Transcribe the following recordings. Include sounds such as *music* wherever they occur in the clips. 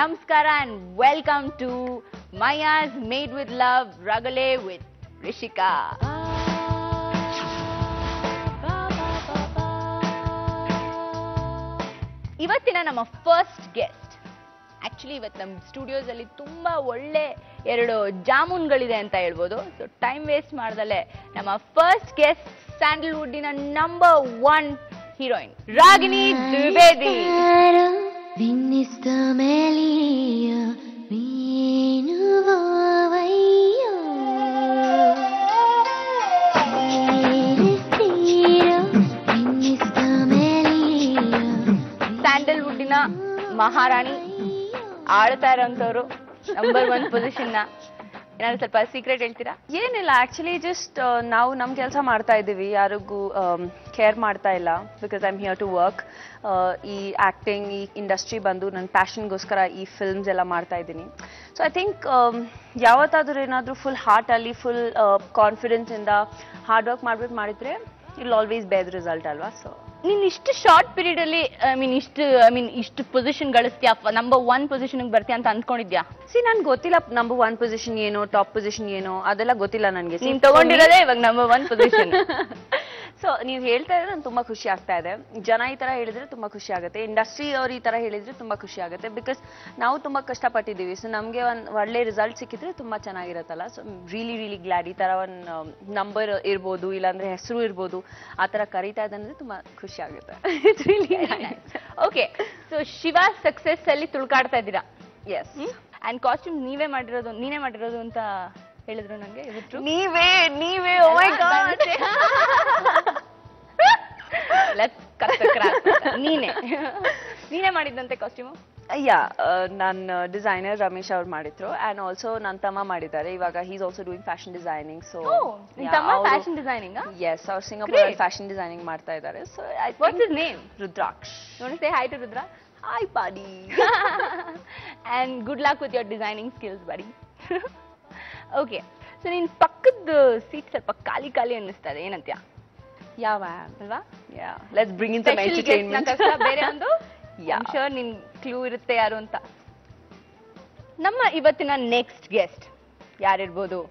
Hi, and welcome to Mayyas made with love ರಗಲೆ with Rishika ಇವತ್ತಿನ ನಮ್ಮ first guest actually ಇವತ್ತು ನಮ್ಮ ಸ್ಟುಡಿಯೋಸ್ ಅಲ್ಲಿ ತುಂಬಾ ಒಳ್ಳೆ ಎರಡು ಜಾಮೂನ್ಗಳಿದೆ ಅಂತ ಹೇಳ್ಬೋದು. ಸೊ ಟೈಮ್ ವೇಸ್ಟ್ ಮಾಡ್ದಲೆ ನಮ್ಮ first guest ಸ್ಯಾಂಡಲ್ವುಡ್ಡಿನ number one heroine Ragini Dwivedi. വിന്നിസ്തമേലിയ വീണുവോവയ്യോ ചേരിസ്തീരോ വിന്നിസ്തമേലിയ ಸ್ಯಾಂಡಲ್ವುಡ್ಡಿನ ಮಹಾರಾಣಿ ಆಳ್ತಾ ಇರೋಂಥವ್ರು ನಂಬರ್ ಒನ್ ಪೊಸಿಷನ್ ನ ಏನಾದ್ರು ಸ್ವಲ್ಪ ಸೀಕ್ರೆಟ್ ಹೇಳ್ತೀರಾ ಏನಿಲ್ಲ ಆಕ್ಚುಲಿ ಜಸ್ಟ್ ನಾವು ನಮ್ಮ ಕೆಲಸ ಮಾಡ್ತಾ ಇದ್ದೀವಿ ಯಾರಿಗೂ ಕೇರ್ ಮಾಡ್ತಾ ಇಲ್ಲ because I am here to work ಈ ಆ್ಯಕ್ಟಿಂಗ್ ಈ ಇಂಡಸ್ಟ್ರಿ ಬಂದು ನನ್ನ ಪ್ಯಾಷನ್ಗೋಸ್ಕರ ಈ ಫಿಲ್ಮ್ಸ್ ಎಲ್ಲ ಮಾಡ್ತಾ ಇದ್ದೀನಿ. ಸೊ ಐ ಥಿಂಕ್ ಯಾವತ್ತಾದ್ರೂ ಏನಾದರೂ ಫುಲ್ ಹಾರ್ಟಲ್ಲಿ ಫುಲ್ ಕಾನ್ಫಿಡೆನ್ಸಿಂದ ಹಾರ್ಡ್ ವರ್ಕ್ ಮಾಡ್ಬಿಟ್ಟು ಮಾಡಿದ್ರೆ ಇಲ್ ಆಲ್ವೇಸ್ ಬೇದ್ ರಿಸಲ್ಟ್ ಅಲ್ವಾ? ಸೊ ನೀನು ಇಷ್ಟು ಶಾರ್ಟ್ ಪೀರಿಯಡ್ ಅಲ್ಲಿ ಐ ಮೀನ್ ಇಷ್ಟು ಐ ಮೀನ್ ಇಷ್ಟು ಪೊಸಿಷನ್ ಗಳಿಸ್ತೀಯಾ? ನಂಬರ್ ಒನ್ ಪೊಸಿಷನ್ ಬರ್ತೀಯ ಅಂತ ಅನ್ಕೊಂಡಿದ್ಯಾ? ಸಿ ನನ್ಗೆ ಗೊತ್ತಿಲ್ಲ ನಂಬರ್ ಒನ್ ಪೊಸಿಷನ್ ಏನು ಟಾಪ್ ಪೊಸಿಷನ್ ಏನು ಅದೆಲ್ಲ ಗೊತ್ತಿಲ್ಲ ನನಗೆ. ಸಿ ತಗೊಂಡಿರೋದೇ ಇವಾಗ ನಂಬರ್ ಒನ್ ಪೊಸಿಷನ್ ಸೊ ನೀವು ಹೇಳ್ತಾ ಇದ್ರೆ ನಂಗೆ ತುಂಬಾ ಖುಷಿ ಆಗ್ತಾ ಇದೆ. ಜನ ಈ ತರ ಹೇಳಿದ್ರೆ ತುಂಬಾ ಖುಷಿ ಆಗುತ್ತೆ. ಇಂಡಸ್ಟ್ರಿ ಅವ್ರು ಈ ತರ ಹೇಳಿದ್ರೆ ತುಂಬಾ ಖುಷಿ ಆಗುತ್ತೆ ಬಿಕಾಸ್ ನಾವು ತುಂಬಾ ಕಷ್ಟಪಟ್ಟಿದ್ದೀವಿ. ಸೊ ನಮಗೆ ಒಂದು ಒಳ್ಳೆ ರಿಸಲ್ಟ್ ಸಿಕ್ಕಿದ್ರೆ ತುಂಬಾ ಚೆನ್ನಾಗಿರತ್ತಲ್ಲ. ಸೊ ರಿಲಿ ರಿಲಿ ಗ್ಲಾಡ್ ಈ ತರ ಒಂದು ನಂಬರ್ ಇರ್ಬೋದು ಇಲ್ಲಾಂದ್ರೆ ಹೆಸರು ಇರ್ಬೋದು. ಆ ತರ ಕರೀತಾ ಇದೆ ಅಂದ್ರೆ ತುಂಬಾ ಖುಷಿ ಆಗುತ್ತೆ. ಓಕೆ ಸೊ ಶಿವ ಸಕ್ಸಸ್ ಅಲ್ಲಿ ತುಳ್ಕಾಡ್ತಾ ಇದ್ದೀರಾ? ಎಸ್ ಅಂಡ್ ಕಾಸ್ಟ್ಯೂಮ್ ನೀವೇ ಮಾಡಿರೋದು ನೀನೇ ಮಾಡಿರೋದು ಅಂತ ಹೇಳಿದ್ರು ನಂಗೆ ನೀವೇ ನೀವೇ ನೀವೇ *laughs* ಕಟ್ ಲೆಟ್ಸ್ ಕಟ್ ನೀನೇ. ನೀನೇ ಮಾಡಿದ್ದಂತೆ ಕಾಸ್ಟ್ಯೂಮ್ ಯಾ ನನ್ನ ಡಿಸೈನರ್ ರಮೇಶ್ ಅವ್ರು ಮಾಡಿದ್ರು. ಅಂಡ್ ಆಲ್ಸೋ ನನ್ನ ತಮ್ಮ ಮಾಡಿದ್ದಾರೆ. ಇವಾಗ he's also doing fashion designing so ತಮ್ಮ ಫ್ಯಾಷನ್ ಡಿಸೈನಿಂಗ್ ಎಸ್ ಅವ್ರು ಸಿಂಗಾಪುರ್. ಫ್ಯಾಷನ್ ಡಿಸೈನಿಂಗ್ ಮಾಡ್ತಾ ಇದ್ದಾರೆ. So I what's his name Rudraksh ನೋಡ್ say hi to Rudra hi Padi and good luck with your designing skills buddy okay so ನೀನ್ ಪಕ್ಕದ seat ಸ್ವಲ್ಪ ಖಾಲಿ ಖಾಲಿ ಅನ್ನಿಸ್ತಾ ಇದೆ. ಏನಂತ್ಯ? ಯಾವ ಅಲ್ವಾ? Yeah let's bring in some entertainment ಬೇರೆ ಒಂದು? *laughs* Yeah. ಶೋರ್ ನಿನ್ ಕ್ಲೂ ಇರುತ್ತೆ ಯಾರು ಅಂತ. ನಮ್ಮ ಇವತ್ತಿನ ನೆಕ್ಸ್ಟ್ ಗೆಸ್ಟ್ ಯಾರಿರ್ಬೋದು?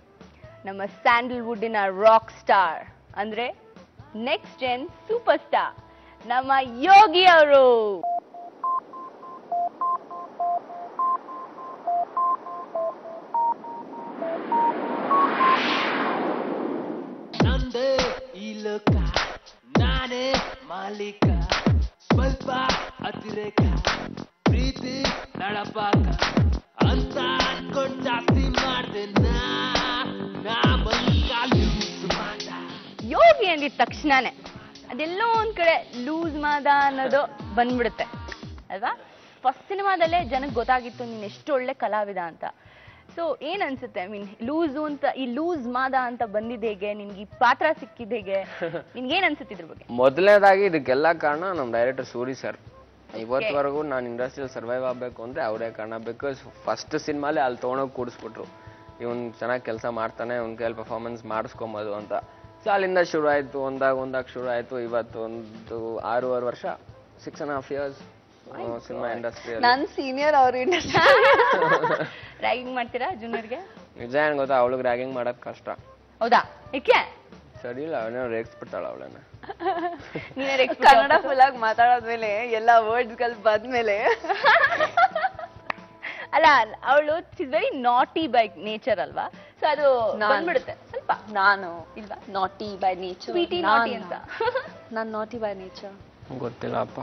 ನಮ್ಮ ಸ್ಯಾಂಡಲ್ವುಡ್ಡಿನ ರಾಕ್ ಸ್ಟಾರ್ ಅಂದ್ರೆ ನೆಕ್ಸ್ಟ್ ಜೆನ್ ಸೂಪರ್ ಸ್ಟಾರ್ ನಮ್ಮ ಯೋಗಿ ಅವರು. ನಂದೇ ಈ ಲೋಕ ನಾನೇ ಮಾಲೀಕ. ಸ್ವಲ್ಪ ಅತಿರೇಕ, ಪ್ರೀತಿ ನಡಪಾಕ ಅಂತ ಅನ್ಕೊಂಡ್ ಜಾಸ್ತಿ ಮಾಡ್ದೆ ನಾ ಯೋಗಿ ಅಂದಿದ ತಕ್ಷಣನೇ ಅದೆಲ್ಲೋ ಒಂದ್ ಕಡೆ ಲೂಸ್ ಮಾದ ಅನ್ನೋದು ಬಂದ್ಬಿಡುತ್ತೆ. ಅಲ್ವಾ? ಫಸ್ಟ್ ಸಿನಿಮಾದಲ್ಲೇ ಜನಕ್ಕೆ ಗೊತ್ತಾಗಿತ್ತು ನೀನ್ ಎಷ್ಟು ಒಳ್ಳೆ ಕಲಾವಿದ ಅಂತ. ಸೊ ಏನ್ ಅನ್ಸುತ್ತೆ? ಐ ಮೀನ್ ಲೂಸು ಅಂತ ಈ ಲೂಸ್ ಮಾದ ಅಂತ ಬಂದಿದ್ ಹೇಗೆ? ನಿಮ್ಗೆ ಈ ಪಾತ್ರ ಸಿಕ್ಕಿದ್ ಹೇಗೆ? *laughs* ನಿಮ್ಗೆ ಏನ್ ಅನ್ಸುತ್ತೆ ಇದ್ರ ಬಗ್ಗೆ? ಮೊದಲನೇದಾಗಿ ಇದಕ್ಕೆಲ್ಲ ಕಾರಣ ನಮ್ಮ ಡೈರೆಕ್ಟರ್ ಸೂರಿ ಸರ್ ಇವತ್ತವರೆಗೂ ನಾನು ಇಂಡಸ್ಟ್ರಿಯಲ್ಲಿ ಸರ್ವೈವ್ ಆಗಬೇಕು ಅಂದ್ರೆ ಅವರೇ ಕಾರಣ. ಬಿಕಾಸ್ ಫಸ್ಟ್ ಸಿನಿಮಾಲೇ ಅಲ್ಲಿ ತೊಗೊಂಡೋಗಿ ಕೂಡಿಸ್ಬಿಟ್ರು. ಇವನ್ ಚೆನ್ನಾಗಿ ಕೆಲಸ ಮಾಡ್ತಾನೆ ಅವ್ನ ಕೈಯಲ್ಲಿ ಪರ್ಫಾರ್ಮೆನ್ಸ್ ಮಾಡಿಸ್ಕೊಬೋದು ಅಂತ. ಸೊ ಅಲ್ಲಿಂದ ಶುರು ಆಯ್ತು ಒಂದಾಗ ಒಂದಾಗ ಶುರು ಆಯ್ತು ಇವತ್ತು ಒಂದು ಆರೂವರೆ ವರ್ಷ six and half years cinema ಇಂಡಸ್ಟ್ರಿಯಲ್ಲಿ ನಾನು ಸೀನಿಯರ್ ಅವ್ರ ಇಂಡಸ್ಟ್ರಿ ರ್ಯಾಗಿಂಗ್ ಮಾಡ್ತೀರಾ ಜೂನಿಯರ್ಗೆ ನಿಜ ಏನ್ ಗೊತ್ತಾ ಅವಳಿಗೆ ರ್ಯಾಗಿಂಗ್ ಮಾಡೋದ್ ಕಷ್ಟ. ಹೌದಾ? ಏಕೆ? ಸರಿ ಇಲ್ಲ ಅವನೇ ರೇಗಿಸ್ಬಿಡ್ತಾಳ ಅವಳನ್ನ. *laughs* ನೀನೇ ರೇಕ್ಸ್ ಕನ್ನಡ ಫುಲ್ ಆಗಿ ಮಾತಾಡೋದ್ಮೇಲೆ ಎಲ್ಲ ವರ್ಡ್ಸ್ಗಳು ಬಂದ್ಮೇಲೆ. *laughs* ಅಲ್ಲ ಅವಳು is very naughty by nature ಅಲ್ವಾ? ಸೊ ಅದು ನಾನ್- ಬಂದ್ಬಿಡುತ್ತೆ. ಸ್ವಲ್ಪ. ನಾನು. ಇಲ್ವಾ? ನಾಟಿ ಬೈ ನೇಚರ್ ಸ್ವೀಟಿ ನಾಟಿ ಅಂತ. ನಾನು ನಾಟಿ ಬೈ ನೇಚರ್ ಗೊತ್ತಿಲ್ಲ ಅಪ್ಪ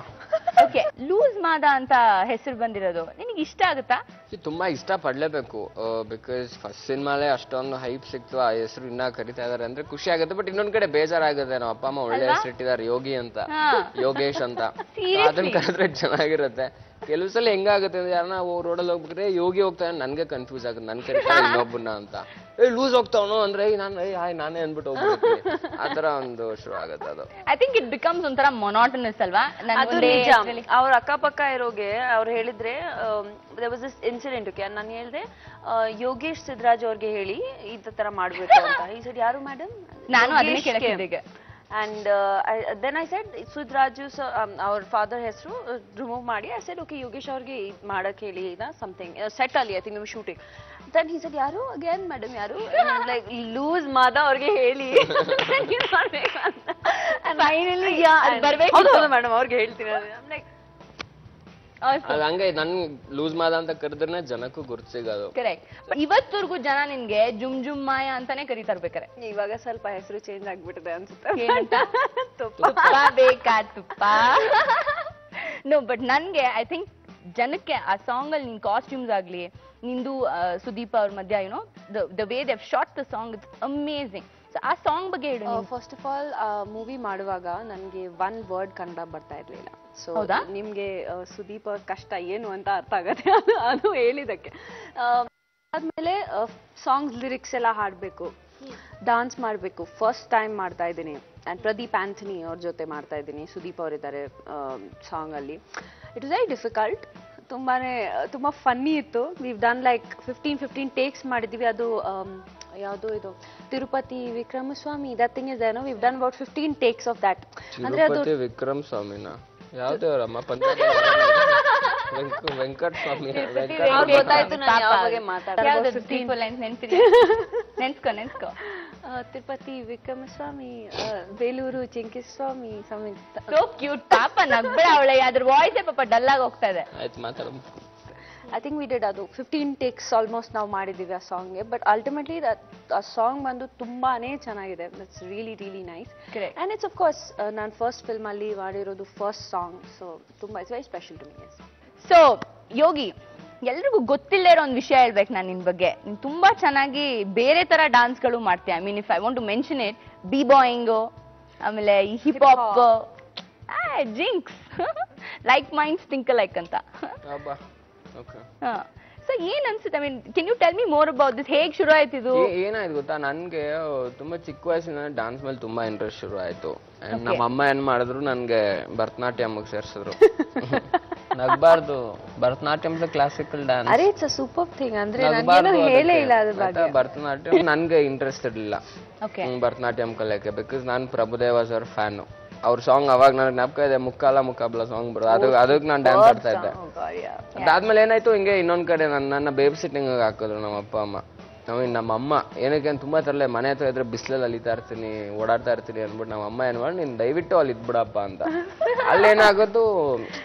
ಓಕೆ ಲೂಸ್ ಮಾದ ಅಂತ ಹೆಸರು ಬಂದಿರೋದು ನಿನಗೆ ಇಷ್ಟ ಆಗುತ್ತಾ? ತುಂಬಾ ಇಷ್ಟ ಪಡ್ಲೇಬೇಕು ಬಿಕಾಸ್ ಫಸ್ಟ್ ಸಿನಿಮಾಲೇ ಅಷ್ಟೊಂದು ಹೈಪ್ ಸಿಕ್ತು ಆ ಹೆಸರು ಇನ್ನ ಕರಿತಾ ಇದಾರೆ ಅಂದ್ರೆ ಖುಷಿ ಆಗುತ್ತೆ ಬಟ್ ಇನ್ನೊಂದ್ ಕಡೆ ಬೇಜಾರಾಗುತ್ತೆ ನಮ್ಮ ಅಪ್ಪ ಅಮ್ಮ ಒಳ್ಳೆ? ಹೆಸರು ಇಟ್ಟಿದ್ದಾರೆ ಯೋಗಿ ಅಂತ ಯೋಗೇಶ್ ಅಂತ? *laughs* ಅದನ್ನ ಕರೆದ್ರೆ ಚೆನ್ನಾಗಿರುತ್ತೆ. ಕೆಲವು ಸಲ ಹೆಂಗಾಗುತ್ತೆ ಅಂದ್ರೆ ಯಾರನ್ನ ರೋಡಲ್ಲಿ ಹೋಗ್ಬಿಟ್ರೆ ಯೋಗಿ ಹೋಗ್ತಾನೆ. ನನ್ಗೆ ಕನ್ಫ್ಯೂಸ್ ಆಗುತ್ತೆ. ನನ್ ಕರಿತಾರೆ ಇನ್ನೊಬ್ಬನ ಅಂತ. ಏ ಲೂಸ್ ಹೋಗ್ತಾವನು? ಅಂದ್ರೆ ಏಯ್ ನಾನು ಏಯ್ ಹಾಯ್ ನಾನೇ ಅನ್ಬಿಟ್ಟು ಹೋಗ್ಬಿಡ್ತೀನಿ. *laughs* ಆ ತರ ಒಂದು ಶುರು ಆಗುತ್ತೆ ಅದು. ಐ ಥಿಂಕ್ ಇಟ್ ಬಿಕಮ್ಸ್ ಒಂಥರ ಮೊನಾಟನಸ್ ಅಲ್ವಾ? ಅವ್ರ ಅಕ್ಕಪಕ್ಕ ಇರೋಗೆ ಅವ್ರು ಹೇಳಿದ್ರೆ ವಾಸ್ ದಿಸ್ ಇನ್ಸಿಡೆಂಟ್ ಓಕೆ ನಾನು ಹೇಳಿದೆ ಯೋಗೇಶ್ ಸಿದ್ದರಾಜ್ ಅವ್ರಿಗೆ ಹೇಳಿ ಈ ತರ ಮಾಡ್ಬೇಕು ಅಂತ. ಈ ಸರಿ ಯಾರು ಮೇಡಮ್ ನಾನು ಅದನ್ನೇ ಕೇಳಕ್ಕೆ ಆ್ಯಂಡ್ ದೆನ್ ಐ ಸೆಡ್ ಸುದ್ರಾಜು ಸ ಅವ್ರ ಫಾದರ್ ಹೆಸರು ರಿಮೂವ್ ಮಾಡಿ ಐ ಸೆಡ್ ಓಕೆ ಯೋಗೇಶ್ ಅವ್ರಿಗೆ ಇದು ಮಾಡಕ್ಕೆ ಹೇಳಿ ಸಮಥಿಂಗ್ ಸೆಟ್ ಅಲ್ಲಿ ಐ ಥಿಂಕ್ ನಿಮ್ಮ ಶೂಟಿಂಗ್ ದೆನ್ ಹಿ ಸೆಡ್ ಯಾರು? ಅಗೇನ್ ಮೇಡಮ್ ಯಾರು? ಲೈಕ್ ಲೂಸ್ ಮಾದ ಅವ್ರಿಗೆ ಹೇಳಿ. *laughs* Finally, yeah, finally ಬರ್ಬೇಕಿತ್ತು. ಹೌದು ಮೇಡಮ್ ಅವ್ರಿಗೆ ಹೇಳ್ತೀನಿ. ಲೈಕ್ ಅದು ಹಂಗೆ ನನ್ ಲೂಸ್ ಮಾದ ಅಂತ ಕರೆದ್ರೆ ಜನಕ್ಕೂ ಗುರ್ತು ಸಿಗೋದು. ಕರೆಕ್ಟ್ ಇವತ್ತವರೆಗೂ ಜನ ನಿನ್ಗೆ ಜುಮ್ ಜುಮ್ ಮಾಯ ಅಂತಾನೆ ಕರೀತಾ ಇರ್ಬೇಕಾರೆ ಇವಾಗ ಸ್ವಲ್ಪ ಹೆಸರು ಚೇಂಜ್ ಆಗ್ಬಿಟ್ಟಿದೆ ಅನ್ಸುತ್ತೆ. ತುಪ್ಪ. ಬೇಕಾ ತುಪ್ಪ? ನೋ ಬಟ್ ನನ್ಗೆ ಐ ಥಿಂಕ್ ಜನಕ್ಕೆ ಆ ಸಾಂಗ್ ಅಲ್ಲಿ ನಿನ್ ಕಾಸ್ಟ್ಯೂಮ್ಸ್ ಆಗ್ಲಿ ನಿಂದು ಸುದೀಪ್ ಅವ್ರ ಮಧ್ಯ ಏನೋ the way they've shot the song it's amazing so ಆ ಸಾಂಗ್ ಬಗ್ಗೆ ಹೇಳಿ ಫಸ್ಟ್ ಆಫ್ ಆಲ್ ಮೂವಿ ಮಾಡುವಾಗ ನನಗೆ ಒನ್ ವರ್ಡ್ ಕನ್ನಡ ಬರ್ತಾ ಇರ್ಲಿಲ್ಲ. ಸೊ ಹೌದಾ? ನಿಮ್ಗೆ ಸುದೀಪ್ ಅವ್ರ ಕಷ್ಟ ಏನು ಅಂತ ಅರ್ಥ ಆಗತ್ತೆ? ಅದು ಅದು ಹೇಳಿದಕ್ಕೆ ಆದ್ಮೇಲೆ ಸಾಂಗ್ಸ್ ಲಿರಿಕ್ಸ್ ಎಲ್ಲ ಹಾಡಬೇಕು. ಡಾನ್ಸ್ ಮಾಡಬೇಕು. ಫಸ್ಟ್ ಟೈಮ್ ಮಾಡ್ತಾ ಇದ್ದೀನಿ. ಅಂಡ್ ಪ್ರದೀಪ್ ಆಂಥನಿ ಅವ್ರ ಜೊತೆ ಮಾಡ್ತಾ ಇದ್ದೀನಿ. ಸುದೀಪ್ ಅವರಿದ್ದಾರೆ ಸಾಂಗಲ್ಲಿ ಇಟ್ ಇಸ್ ವೆರಿ ಡಿಫಿಕಲ್ಟ್ ತುಂಬಾನೇ ತುಂಬಾ ಫನ್ನಿ ಇತ್ತು. We've done like fifteen fifteen takes ಮಾಡಿದ್ವಿ ಅದು ಯಾವುದು ಇದು? Tirupati Vikramaswami that thing is ಏನೋ we've done about fifteen takes of that ಅಂದ್ರೆ ಅದು ವಿಕ್ರಮ ವಿಕ್ರಮ್ ಸ್ವಾಮಿನ ಯಾವ್ದೇವ್ರಮ್ಮ ವೆಂಕ ವೆಂಕಟ ಸ್ವಾಮಿ ಗೊತ್ತಾಯ್ತು ನಾನು ಪಾಪ ಬಗ್ಗೆ ಮಾತಾಡೋದು. ಯಾವ್ದು 15 people lines ನೆನ್ಪಿದೆ? ನೆನ್ಸ್ಕೊ ನೆನ್ಸ್ಕೊ. ತಿರುಪತಿ ವಿಕ್ರಮಸ್ವಾಮಿ ಆ, ಬೇಲೂರು ಚಿಂಕಿಸ್ವಾಮಿ ಸ್ವಾಮಿ ಸೋ ಕ್ಯೂಟ್ ಪಾಪ ನಗ್ಬೇಡ ಅವಳೆ. ಅದ್ರ ವಾಯ್ಸೇ ಪಾಪ ಡಲ್ ಆಗಿ ಹೋಗ್ತಾ ಇದೆ. ಆಯ್ತು ಮಾತಾಡ. ಐ ಥಿಂಕ್ ವಿ ಡಿಡ್ ಅದು ಫಿಫ್ಟೀನ್ ಟೇಕ್ಸ್ ಆಲ್ಮೋಸ್ಟ್ ನಾವು ಮಾಡಿದ್ದೀವಿ ಆ ಸಾಂಗ್ಗೆ ಬಟ್ ಅಲ್ಟಿಮೇಟ್ಲಿ ಆ ಸಾಂಗ್ ಬಂದು ತುಂಬಾನೇ ಚೆನ್ನಾಗಿದೆ. It's really really nice Correct. And it's of course ನಾನು ಫಸ್ಟ್ ಫಿಲ್ಮಲ್ಲಿ ಮಾಡಿರೋದು ಫಸ್ಟ್ ಸಾಂಗ್ ಸೊ ತುಂಬ it's very special to me so Yogi ಎಲ್ರಿಗೂ ಗೊತ್ತಿಲ್ಲೇ ಇರೋ ಒಂದು ವಿಷಯ ಹೇಳ್ಬೇಕು ನಾನು ನಿನ್ ಬಗ್ಗೆ. ನೀನು ತುಂಬಾ ಚೆನ್ನಾಗಿ ಬೇರೆ ತರ ಡಾನ್ಸ್ಗಳು ಮಾಡ್ತೀಯ. I mean if I want to mention it B boying ಆಮೇಲೆ ಈ hip hop jinx like minds think like ಅಂತ. ಸೊ ಏನ್ ಅನ್ಸುತ್ತೆ? I mean can you tell me more about this ಹೇಗ್ ಶುರು ಆಯ್ತು ಇದು? ಏನಾಯ್ತು ಗೊತ್ತಾ? ನನ್ಗೆ ತುಂಬಾ ಚಿಕ್ಕ ವಯಸ್ಸಿನ ಡಾನ್ಸ್ ಮೇಲೆ ತುಂಬಾ ಇಂಟ್ರೆಸ್ಟ್ ಶುರು ಆಯ್ತು. ನಮ್ಮ ಅಮ್ಮ ಏನ್ ಮಾಡಿದ್ರು? ನನ್ಗೆ ಭರತನಾಟ್ಯಮ್ಗೆ ಸೇರ್ಸಿದ್ರು. *laughs* ನಗಬಾರ್ದು. ಭರತನಾಟ್ಯಂ ಕ್ಲಾಸಿಕಲ್ ಡ್ಯಾನ್ಸ್ ಅರೆ ಇಟ್ಸ್ ಅ ಸೂಪರ್ ಥಿಂಗ್ ಅಂದ್ರೆ ಹೇಳೇ ಇಲ್ಲ ಅದ್ರ ಬಗ್ಗೆ. ಭರತನಾಟ್ಯಂ ನನ್ಗೆ ಇಂಟ್ರೆಸ್ಟ್ ಇರಲಿಲ್ಲ. ಓಕೆ ಹ್ಮ್, ಭರತನಾಟ್ಯಂ ಕಲಿಯಕ್ಕೆ ಬಿಕಾಸ್ ನಾನು ಪ್ರಭುದೇವ ಸರ್ ಫ್ಯಾನ್ ಅವ್ರ ಸಾಂಗ್ ಅವಾಗ ನನಗೆ ಜ್ಞಾಪಕ ಇದೆ ಮುಕ್ಕಾಲ ಮುಕ್ಕಾಬಲ ಸಾಂಗ್ ಬರೋದು ಅದು ಅದಕ್ಕೆ ನಾನು ಡ್ಯಾನ್ಸ್ ಆಡ್ತಾ ಇದ್ದೆ. ಅದಾದ್ಮೇಲೆ ಏನಾಯ್ತು ಹಿಂಗೆ ಇನ್ನೊಂದ್ ಕಡೆ ನನ್ನ ನನ್ನ ಬೇಬಿ ಸಿಟ್ಟಿಂಗ್ ಹಾಕಿದ್ರು ನಮ್ಮ ಅಪ್ಪ ಅಮ್ಮ. ನಾವು ನಮ್ಮ ಅಮ್ಮ. ಏನಕ್ಕೆ ಅಂತ ತುಂಬಾ ತರಲೆ ಮನೆ ಹತ್ರ ಇದ್ರೆ ಬಿಸಿಲಲ್ಲಿ ಅಲಿತಾ ಇರ್ತೀನಿ ಓಡಾಡ್ತಾ ಇರ್ತೀನಿ ಅಂದ್ಬಿಟ್ಟು ನಮ್ಮ ಅಮ್ಮ ಏನ್ ಮಾಡಿ ನೀನ್ ದಯವಿಟ್ಟು ಅಲ್ಲಿ ಇದ್ಬಿಡಪ್ಪ ಅಂತ. ಅಲ್ಲೇನಾಗೋದು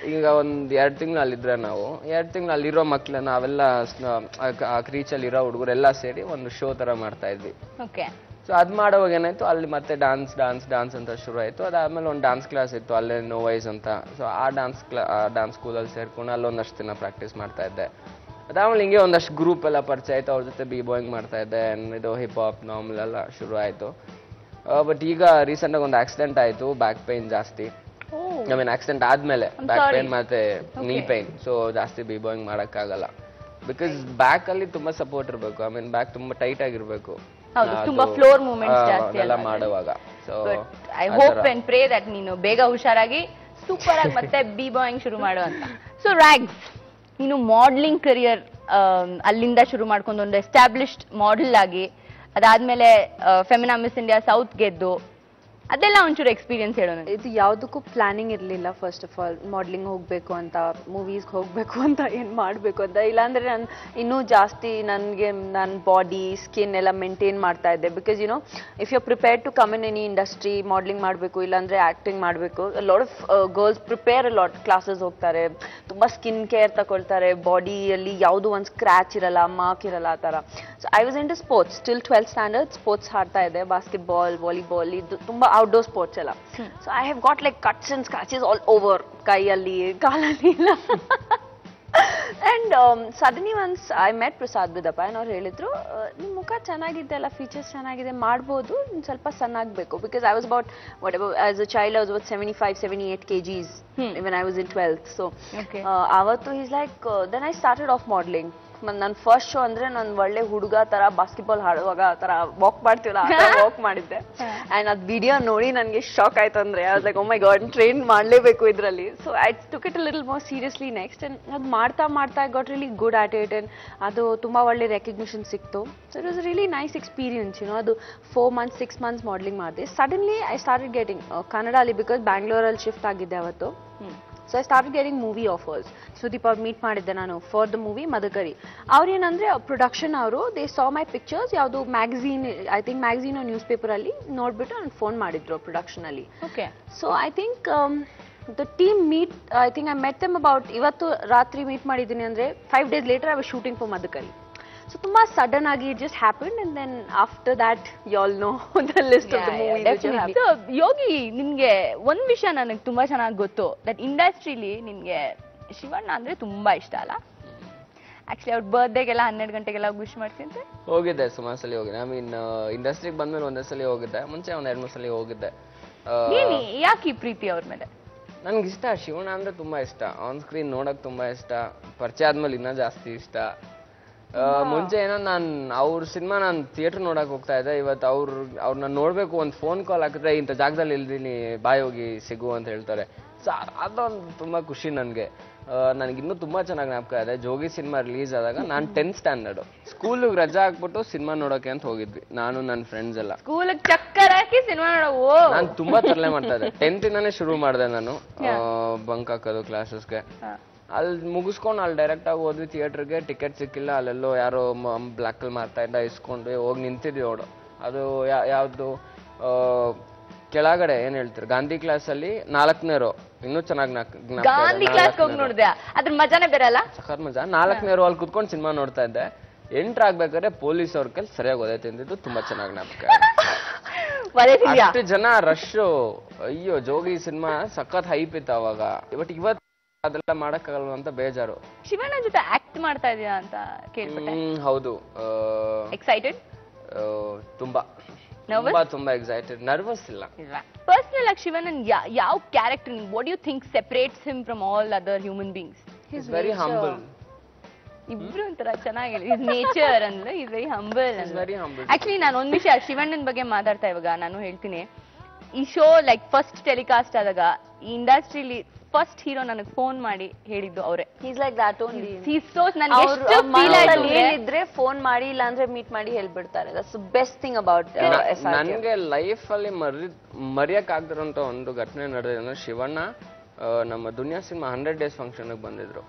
ಈಗ ಒಂದ್ ಎರಡ್ ತಿಂಗಳು ಅಲ್ಲಿದ್ರೆ ನಾವು. ಎರಡು ತಿಂಗಳು ಅಲ್ಲಿರೋ ಮಕ್ಕಳು ನಾವೆಲ್ಲ ಆ- ಇರೋ ಹುಡುಗರೆಲ್ಲ ಸೇರಿ ಒಂದು ಶೋ ತರ ಮಾಡ್ತಾ ಇದ್ವಿ. ಓಕೆ ಸೊ ಅದ್ ಮಾಡೋವಾಗ ಏನಾಯ್ತು? ಅಲ್ಲಿ ಮತ್ತೆ ಡಾನ್ಸ್ ಡಾನ್ಸ್ ಡಾನ್ಸ್ ಅಂತ ಶುರು ಆಯ್ತು ಅದಾದ್ಮೇಲೆ ಒಂದು ಡಾನ್ಸ್ ಕ್ಲಾಸ್ ಇತ್ತು. ಅಲ್ಲೇ ನೋವೈಸ್ ಅಂತ. ಸೊ ಆ ಡಾನ್ಸ್ ಕ್ಲಾ ಡ್ಯಾನ್ಸ್ ಡಾನ್ಸ್ ಸ್ಕೂಲಲ್ಲಿ ಸೇರ್ಕೊಂಡು ಅಲ್ಲೊಂದಷ್ಟು ದಿನ ಪ್ರಾಕ್ಟೀಸ್ ಮಾಡ್ತಾ ಇದ್ದೆ. ಅದಾದ್ಮೇಲೆ ಹಿಂಗೆ ಒಂದಷ್ಟು ಗ್ರೂಪ್ ಎಲ್ಲ ಪರಿಚಯ ಆಯ್ತು. ಅವ್ರ ಜೊತೆ ಬಿ ಬಾಯಿಂಗ್ ಮಾಡ್ತಾ ಇದ್ದೆ. ಇದು ಹಿಪ್ ಹಾಪ್ ನಾರ್ಮಲ್ ಎಲ್ಲ ಶುರು ಆಯ್ತು ಬಟ್ ಈಗ ರೀಸೆಂಟ್ ಆಗಿ ಒಂದು ಆಕ್ಸಿಡೆಂಟ್ ಆಯ್ತು. ಬ್ಯಾಕ್ ಪೇನ್ ಜಾಸ್ತಿ. ಐ ಮೀನ್ ಆಕ್ಸಿಡೆಂಟ್ ಆದ್ಮೇಲೆ. ಬ್ಯಾಕ್ ಪೇನ್ ಮತ್ತೆ ನೀ ಪೈನ್ ಸೊ ಜಾಸ್ತಿ ಬಿ ಬಾಯಿಂಗ್ ಮಾಡಕ್ಕಾಗಲ್ಲ. ಬಿಕಾಸ್ ಬ್ಯಾಕ್ ಅಲ್ಲಿ ತುಂಬಾ ಸಪೋರ್ಟ್ ಇರಬೇಕು. ಐ ಮೀನ್ ಬ್ಯಾಕ್ ತುಂಬಾ ಟೈಟ್ ಆಗಿರ್ಬೇಕು. ಹೌದು, ತುಂಬಾ ಫ್ಲೋರ್ ಮೂವ್ಮೆಂಟ್ ಜಾಸ್ತಿ ಎಲ್ಲ ಮಾಡುವಾಗ. So I hope and pray that ನೀನು ಬೇಗ ಹುಷಾರಾಗಿ ಸೂಪರ್ ಆಗಿ ಮತ್ತೆ *laughs* ಬಿ ಬಾಯಿಂಗ್ ಶುರು ಮಾಡು ಅಂತ. ಸೊ ರ್ಯಾಗ್ಸ್ ನೀನು ಮಾಡ್ಲಿಂಗ್ ಕರಿಯರ್ ಅಲ್ಲಿಂದ ಶುರು ಮಾಡ್ಕೊಂಡು ಒಂದು ಎಸ್ಟಾಬ್ಲಿಷ್ಡ್ ಮಾಡೆಲ್ ಆಗಿ ಅದಾದ್ಮೇಲೆ ಫೆಮಿನಾ ಮಿಸ್ ಇಂಡಿಯಾ ಸೌತ್ ಗೆದ್ದು ಅದೆಲ್ಲ ಒಂಚೂರು ಎಕ್ಸ್ಪೀರಿಯನ್ಸ್ ಹೇಳೋಣ. ಇದು ಯಾವುದಕ್ಕೂ ಪ್ಲಾನಿಂಗ್ ಇರಲಿಲ್ಲ ಫಸ್ಟ್ ಆಫ್ ಆಲ್ ಮಾಡ್ಲಿಂಗ್ ಹೋಗಬೇಕು ಅಂತ ಮೂವೀಸ್ಗೆ ಹೋಗಬೇಕು *laughs* ಅಂತ ಏನು ಮಾಡಬೇಕು ಅಂತ. ಇಲ್ಲಾಂದರೆ ನಾನು ಇನ್ನೂ ಜಾಸ್ತಿ ನನಗೆ ನನ್ನ ಬಾಡಿ ಸ್ಕಿನ್ ಎಲ್ಲ ಮೇಂಟೈನ್ ಮಾಡ್ತಾ ಇದ್ದೆ. Because no if you prepare to come in any industry modelling ಮಾಡಬೇಕು, ಇಲ್ಲಾಂದರೆ ಆ್ಯಕ್ಟಿಂಗ್ ಮಾಡಬೇಕು. Lot of girls prepare lot classes ಹೋಗ್ತಾರೆ, ತುಂಬ ಸ್ಕಿನ್ ಕೇರ್ ತಗೊಳ್ತಾರೆ. ಬಾಡಿಯಲ್ಲಿ ಯಾವುದು ಒಂದು ಸ್ಕ್ರ್ಯಾಚ್ ಇರಲ್ಲ ಮಾರ್ಕ್ ಇರಲ್ಲ ಆ ಥರ. So I was into sports still twelfth standard sports ಆಡ್ತಾ ಇದೆ ಬಾಸ್ಕೆಟ್ಬಾಲ್ ವಾಲಿಬಾಲ್ ಇದು ತುಂಬ ಔಟ್ಡೋರ್ ಸ್ಪೋರ್ಟ್ಸ್ ಎಲ್ಲ. So I have got like cuts and scratches all over ಕೈಯಲ್ಲಿ ಕಾಲಲ್ಲಿ. ಇಲ್ಲ and suddenly once I met Prasad Bidappa ಏನವ್ರು ಹೇಳಿದ್ರು ನಿಮ್ಮ ಮುಖ ಚೆನ್ನಾಗಿದೆ ಅಲ್ಲ ಫೀಚರ್ಸ್ ಚೆನ್ನಾಗಿದೆ ಮಾಡ್ಬೋದು ಸ್ವಲ್ಪ ಸಣ್ಣ ಆಗಬೇಕು because I was about what about as a child I was about seventy five seventy eight kgs even I was in twelfth so. ಆವತ್ತು is like then I started off modelling ನನ್ನ first show ಅಂದ್ರೆ ನಾನು ಒಳ್ಳೆ ಹುಡುಗ ತರ basketball ಆಡುವಾಗ ಆ ತರ ವಾಕ್ ಮಾಡ್ತೀವಲ್ಲ ವಾಕ್ ಮಾಡಿದ್ದೆ. *laughs* ಅಂಡ್ ಅದ್ ವಿಡಿಯೋ ನೋಡಿ ನನಗೆ ಶಾಕ್ ಆಯ್ತು ಅಂದ್ರೆ like oh my god train ಮಾಡ್ಲೇಬೇಕು ಇದ್ರಲ್ಲಿ. So I took it little more seriously next and ಅದು ಮಾಡ್ತಾ ಮಾಡ್ತಾ got really good at it and ಅದು ತುಂಬಾ ಒಳ್ಳೆ ರೆಕಗ್ನಿಷನ್ ಸಿಕ್ತು. So it was really nice experience ಏನೋ ಅದು four months six months modelling ಮಾಡಿದೆ. ಸಡನ್ಲಿ ಐ ಸ್ಟಾರ್ಟ್ ಗೆಟಿಂಗ್ ಕನ್ನಡಲ್ಲಿ ಬಿಕಾಸ್ ಬ್ಯಾಂಗ್ಳೂರಲ್ಲಿ ಶಿಫ್ಟ್ ಆಗಿದ್ದೆ ಅವತ್ತು. So I start getting movie offers Sudeep ಅವ್ರು ಮೀಟ್ ಮಾಡಿದ್ದೆ ನಾನು for the movie Madakari ಅವ್ರೇನಂದ್ರೆ production ಅವರು ದೇ ಸಾ ಮೈ ಪಿಕ್ಚರ್ಸ್ ಯಾವುದು magazine I think magazine news paper ಅಲ್ಲಿ ನೋಡ್ಬಿಟ್ಟು ನಾನು ಫೋನ್ ಮಾಡಿದ್ರು ಪ್ರೊಡಕ್ಷನ್ ಅಲ್ಲಿ. Okay so I think the team meet I think I met them about ಇವತ್ತು ರಾತ್ರಿ ಮೀಟ್ ಮಾಡಿದ್ದೀನಿ ಅಂದ್ರೆ five days later I was shooting for Madakari so ತುಂಬಾ ಸಡನ್ ಆಗಿ just happen and then after that you all know the list of the movie So, Yogi ನಿಮ್ಗೆ ಒಂದ್ ವಿಷಯ ನನಗೆ ತುಂಬಾ ಚೆನ್ನಾಗಿ ಗೊತ್ತು. ದಟ್ ಇಂಡಸ್ಟ್ರಿಲಿ ನಿಮ್ಗೆ ಶಿವಣ್ಣ ಅಂದ್ರೆ ತುಂಬಾ ಇಷ್ಟ ಅಲ್ಲ? ಆಕ್ಚುಲಿ ಅವ್ರ ಬರ್ತ್ಡೇಗೆಲ್ಲ ಹನ್ನೆರಡು ಗಂಟೆಗೆಲ್ಲ ವಿಶ್ ಮಾಡ್ತೀನಿ ಹೋಗಿದ್ದೆ ಸುಮಾರು ಸಲ ಹೋಗಿದ್ದೆ ಐ ಮೀನ್ ಇಂಡಸ್ಟ್ರಿಗೆ ಬಂದ್ಮೇಲೆ ಒಂದೇ ಸಲ ಹೋಗಿದ್ದೆ. ಮುಂಚೆ ಒಂದ್ ಎರಡ್ ಮೂರು ಸಲ ಹೋಗಿದ್ದೆ. ಏನ್ ಯಾಕೆ ಈ ಪ್ರೀತಿ ಅವ್ರ ಮೇಲೆ? ನನ್ಗೆ ಇಷ್ಟ. ಶಿವಣ್ಣ ಅಂದ್ರೆ ತುಂಬಾ ಇಷ್ಟ. ಆನ್ ಸ್ಕ್ರೀನ್ ನೋಡಕ್ ತುಂಬಾ ಇಷ್ಟ. ಪರಿಚಯ ಆದ್ಮೇಲೆ ಇನ್ನೂ ಜಾಸ್ತಿ ಇಷ್ಟ. ಮುಂಚೆ ಏನೋ ನಾನು ಅವ್ರ ಸಿನಿಮಾ ನಾನು ಥಿಯೇಟರ್ ನೋಡಕ್ ಹೋಗ್ತಾ ಇದ್ದೆ. ಇವತ್ತು ಅವ್ರ ಅವ್ರನ್ನ ನೋಡ್ಬೇಕು ಒಂದು ಫೋನ್ ಕಾಲ್ ಹಾಕಿದ್ರೆ ಇಂಥ ಜಾಗದಲ್ಲಿ ಇಲ್ದಿನಿ ಬಾಯ್ ಹೋಗಿ ಸಿಗು ಅಂತ ಹೇಳ್ತಾರೆ. ಸೊ ಅದೊಂದು ತುಂಬಾ ಖುಷಿ ನನಗೆ. ನನಗಿನ್ನೂ ತುಂಬಾ ಚೆನ್ನಾಗಿ ಜ್ಞಾಪಕ ಇದೆ. ಜೋಗಿ ಸಿನಿಮಾ ರಿಲೀಸ್ ಆದಾಗ ನಾನು ಟೆಂತ್ ಸ್ಟ್ಯಾಂಡರ್ಡು ಸ್ಕೂಲಿಗೆ ರಜಾ ಹಾಕ್ಬಿಟ್ಟು ಸಿನಿಮಾ ನೋಡೋಕೆ ಅಂತ ಹೋಗಿದ್ವಿ. ನಾನು ನನ್ನ ಫ್ರೆಂಡ್ಸ್ ಎಲ್ಲ. ಸ್ಕೂಲಿಗೆ ಚಕ್ಕರ್ ಹಾಕಿ ಸಿನಿಮಾ ನೋಡೋ ನಾನು ತುಂಬಾ ತರಲೆ ಮಾಡ್ತಾ ಇದ್ದೆ. *laughs* ಟೆಂತ್ ಇಂದಾನೆ ಶುರು ಮಾಡಿದೆ ನಾನು. ಬಂಕ್ ಹಾಕೋದು ಕ್ಲಾಸಸ್ಗೆ ಅಲ್ಲಿ ಮುಗಿಸ್ಕೊಂಡು ಅಲ್ಲಿ ಡೈರೆಕ್ಟ್ ಆಗಿ ಹೋದ್ವಿ ಥಿಯೇಟ್ರಿಗೆ ಟಿಕೆಟ್ ಸಿಕ್ಕಿಲ್ಲ ಅಲ್ಲೆಲ್ಲೋ ಯಾರೋ ಬ್ಲಾಕ್ ಅಲ್ಲಿ ಮಾರ್ತಾ ಇದ್ದ ಇಸ್ಕೊಂಡು ಹೋಗಿ ನಿಂತಿದ್ವಿ ಅವಳು ಅದು ಯಾವ್ದು ಕೆಳಗಡೆ ಏನ್ ಹೇಳ್ತಾರೆ ಗಾಂಧಿ ಕ್ಲಾಸ್ ಅಲ್ಲಿ ನಾಲ್ಕನೇ ರೋ ಇನ್ನೂ ಚೆನ್ನಾಗಿ ಗಾಂಧಿ ಕ್ಲಾಸ್ ಹೋಗಿ ನೋಡಿದೆ ಅದ್ರ ಮಜಾನೇ ಬೇರೆ ಅಲ್ಲ? ಸಖತ್ ಮಜಾ. ನಾಲ್ಕನೇ ರೋ ಅಲ್ಲಿ ಕುತ್ಕೊಂಡು ಸಿನಿಮಾ ನೋಡ್ತಾ ಇದ್ದೆ. ಎಂಟ್ರ್ ಆಗ್ಬೇಕಾದ್ರೆ ಪೊಲೀಸ್ ಅವ್ರ ಕೈಲಿ ಸರಿಯಾಗಿ ಓದೈತೆ ಅಂದಿದ್ದು ತುಂಬಾ ಚೆನ್ನಾಗಿ ಜ್ಞಾಪಕ ವರೆದಿದ್ಯಾ *laughs* ಅಷ್ಟು ಜನ ರಶ್ ಅಯ್ಯೋ ಜೋಗಿ ಸಿನಿಮಾ ಸಖತ್ ಹೈಪ್ ಇತ್ತು ಅವಾಗ. ಬಟ್ ಇವತ್ತು ಅದೆಲ್ಲ ಮಾಡಕ್ಕಾಗಲ್ಲ ಅಂತ ಬೇಜಾರು. ಶಿವಣ್ಣ ಜೊತೆ ಆಕ್ಟ್ ಮಾಡ್ತಾ ಇದೀಯಾ ಅಂತ ಕೇಳ್ಪಟ್ಟೆ. ಹ್ಮ್ ಹೌದು. ಆ, ಎಕ್ಸೈಟೆಡ್ ಆ, ತುಂಬಾ. Nervous? ತುಂಬಾ ತುಂಬಾ ಎಕ್ಸೈಟೆಡ್ ನರ್ವಸ್ ಇಲ್ಲ. ಪರ್ಸನಲ್ ಆಗಿ ಶಿವಣ್ಣನ್ ಯಾ- ಯಾವ character what you think separates him from all other human beings is very humble ಇಬ್ರು ಒಂಥರ ಚೆನ್ನಾಗಿ ನೇಚರ್ ಅಂದ್ರೆ is very humble very humble actually ನಾನು ಒಂದ್ ವಿಷಯ ಶಿವಣ್ಣನ್ ಬಗ್ಗೆ ಮಾತಾಡ್ತಾ ಇವಾಗ ನಾನು ಹೇಳ್ತೀನಿ. ಈ ಶೋ ಲೈಕ್ ಫಸ್ಟ್ ಟೆಲಿಕಾಸ್ಟ್ ಆದಾಗ ಈ ಇಂಡಸ್ಟ್ರಿಲಿ ಫಸ್ಟ್ ಹೀರೋ ನನಗೆ ಫೋನ್ ಮಾಡಿ ಹೇಳಿದ್ದು ಅವರೇ. ಈಸ್ ಲೈಕ್ ದಾಟ್ ಓನ್ಲಿ ಅಂದ್ರೆ- ಏನಿದ್ರೆ ಫೋನ್ ಮಾಡಿ ಇಲ್ಲಾಂದ್ರೆ ಮೀಟ್ ಮಾಡಿ ಹೇಳ್ಬಿಡ್ತಾರೆ. ದಟ್ಸ್ ಬೆಸ್ಟ್ ಥಿಂಗ್ ಅಬೌಟ್ ನನ್ಗೆ ಲೈಫ್ ಅಲ್ಲಿ ಮರಿ ಮರೆಯಕ್ ಆಗ್ದಿರೋಂತ ಒಂದು ಘಟನೆ ನಡೆದ್ರೆ ಶಿವಣ್ಣ ಆ, ನಮ್ಮ Duniya cinema hundred days function ಬಂದಿದ್ರು.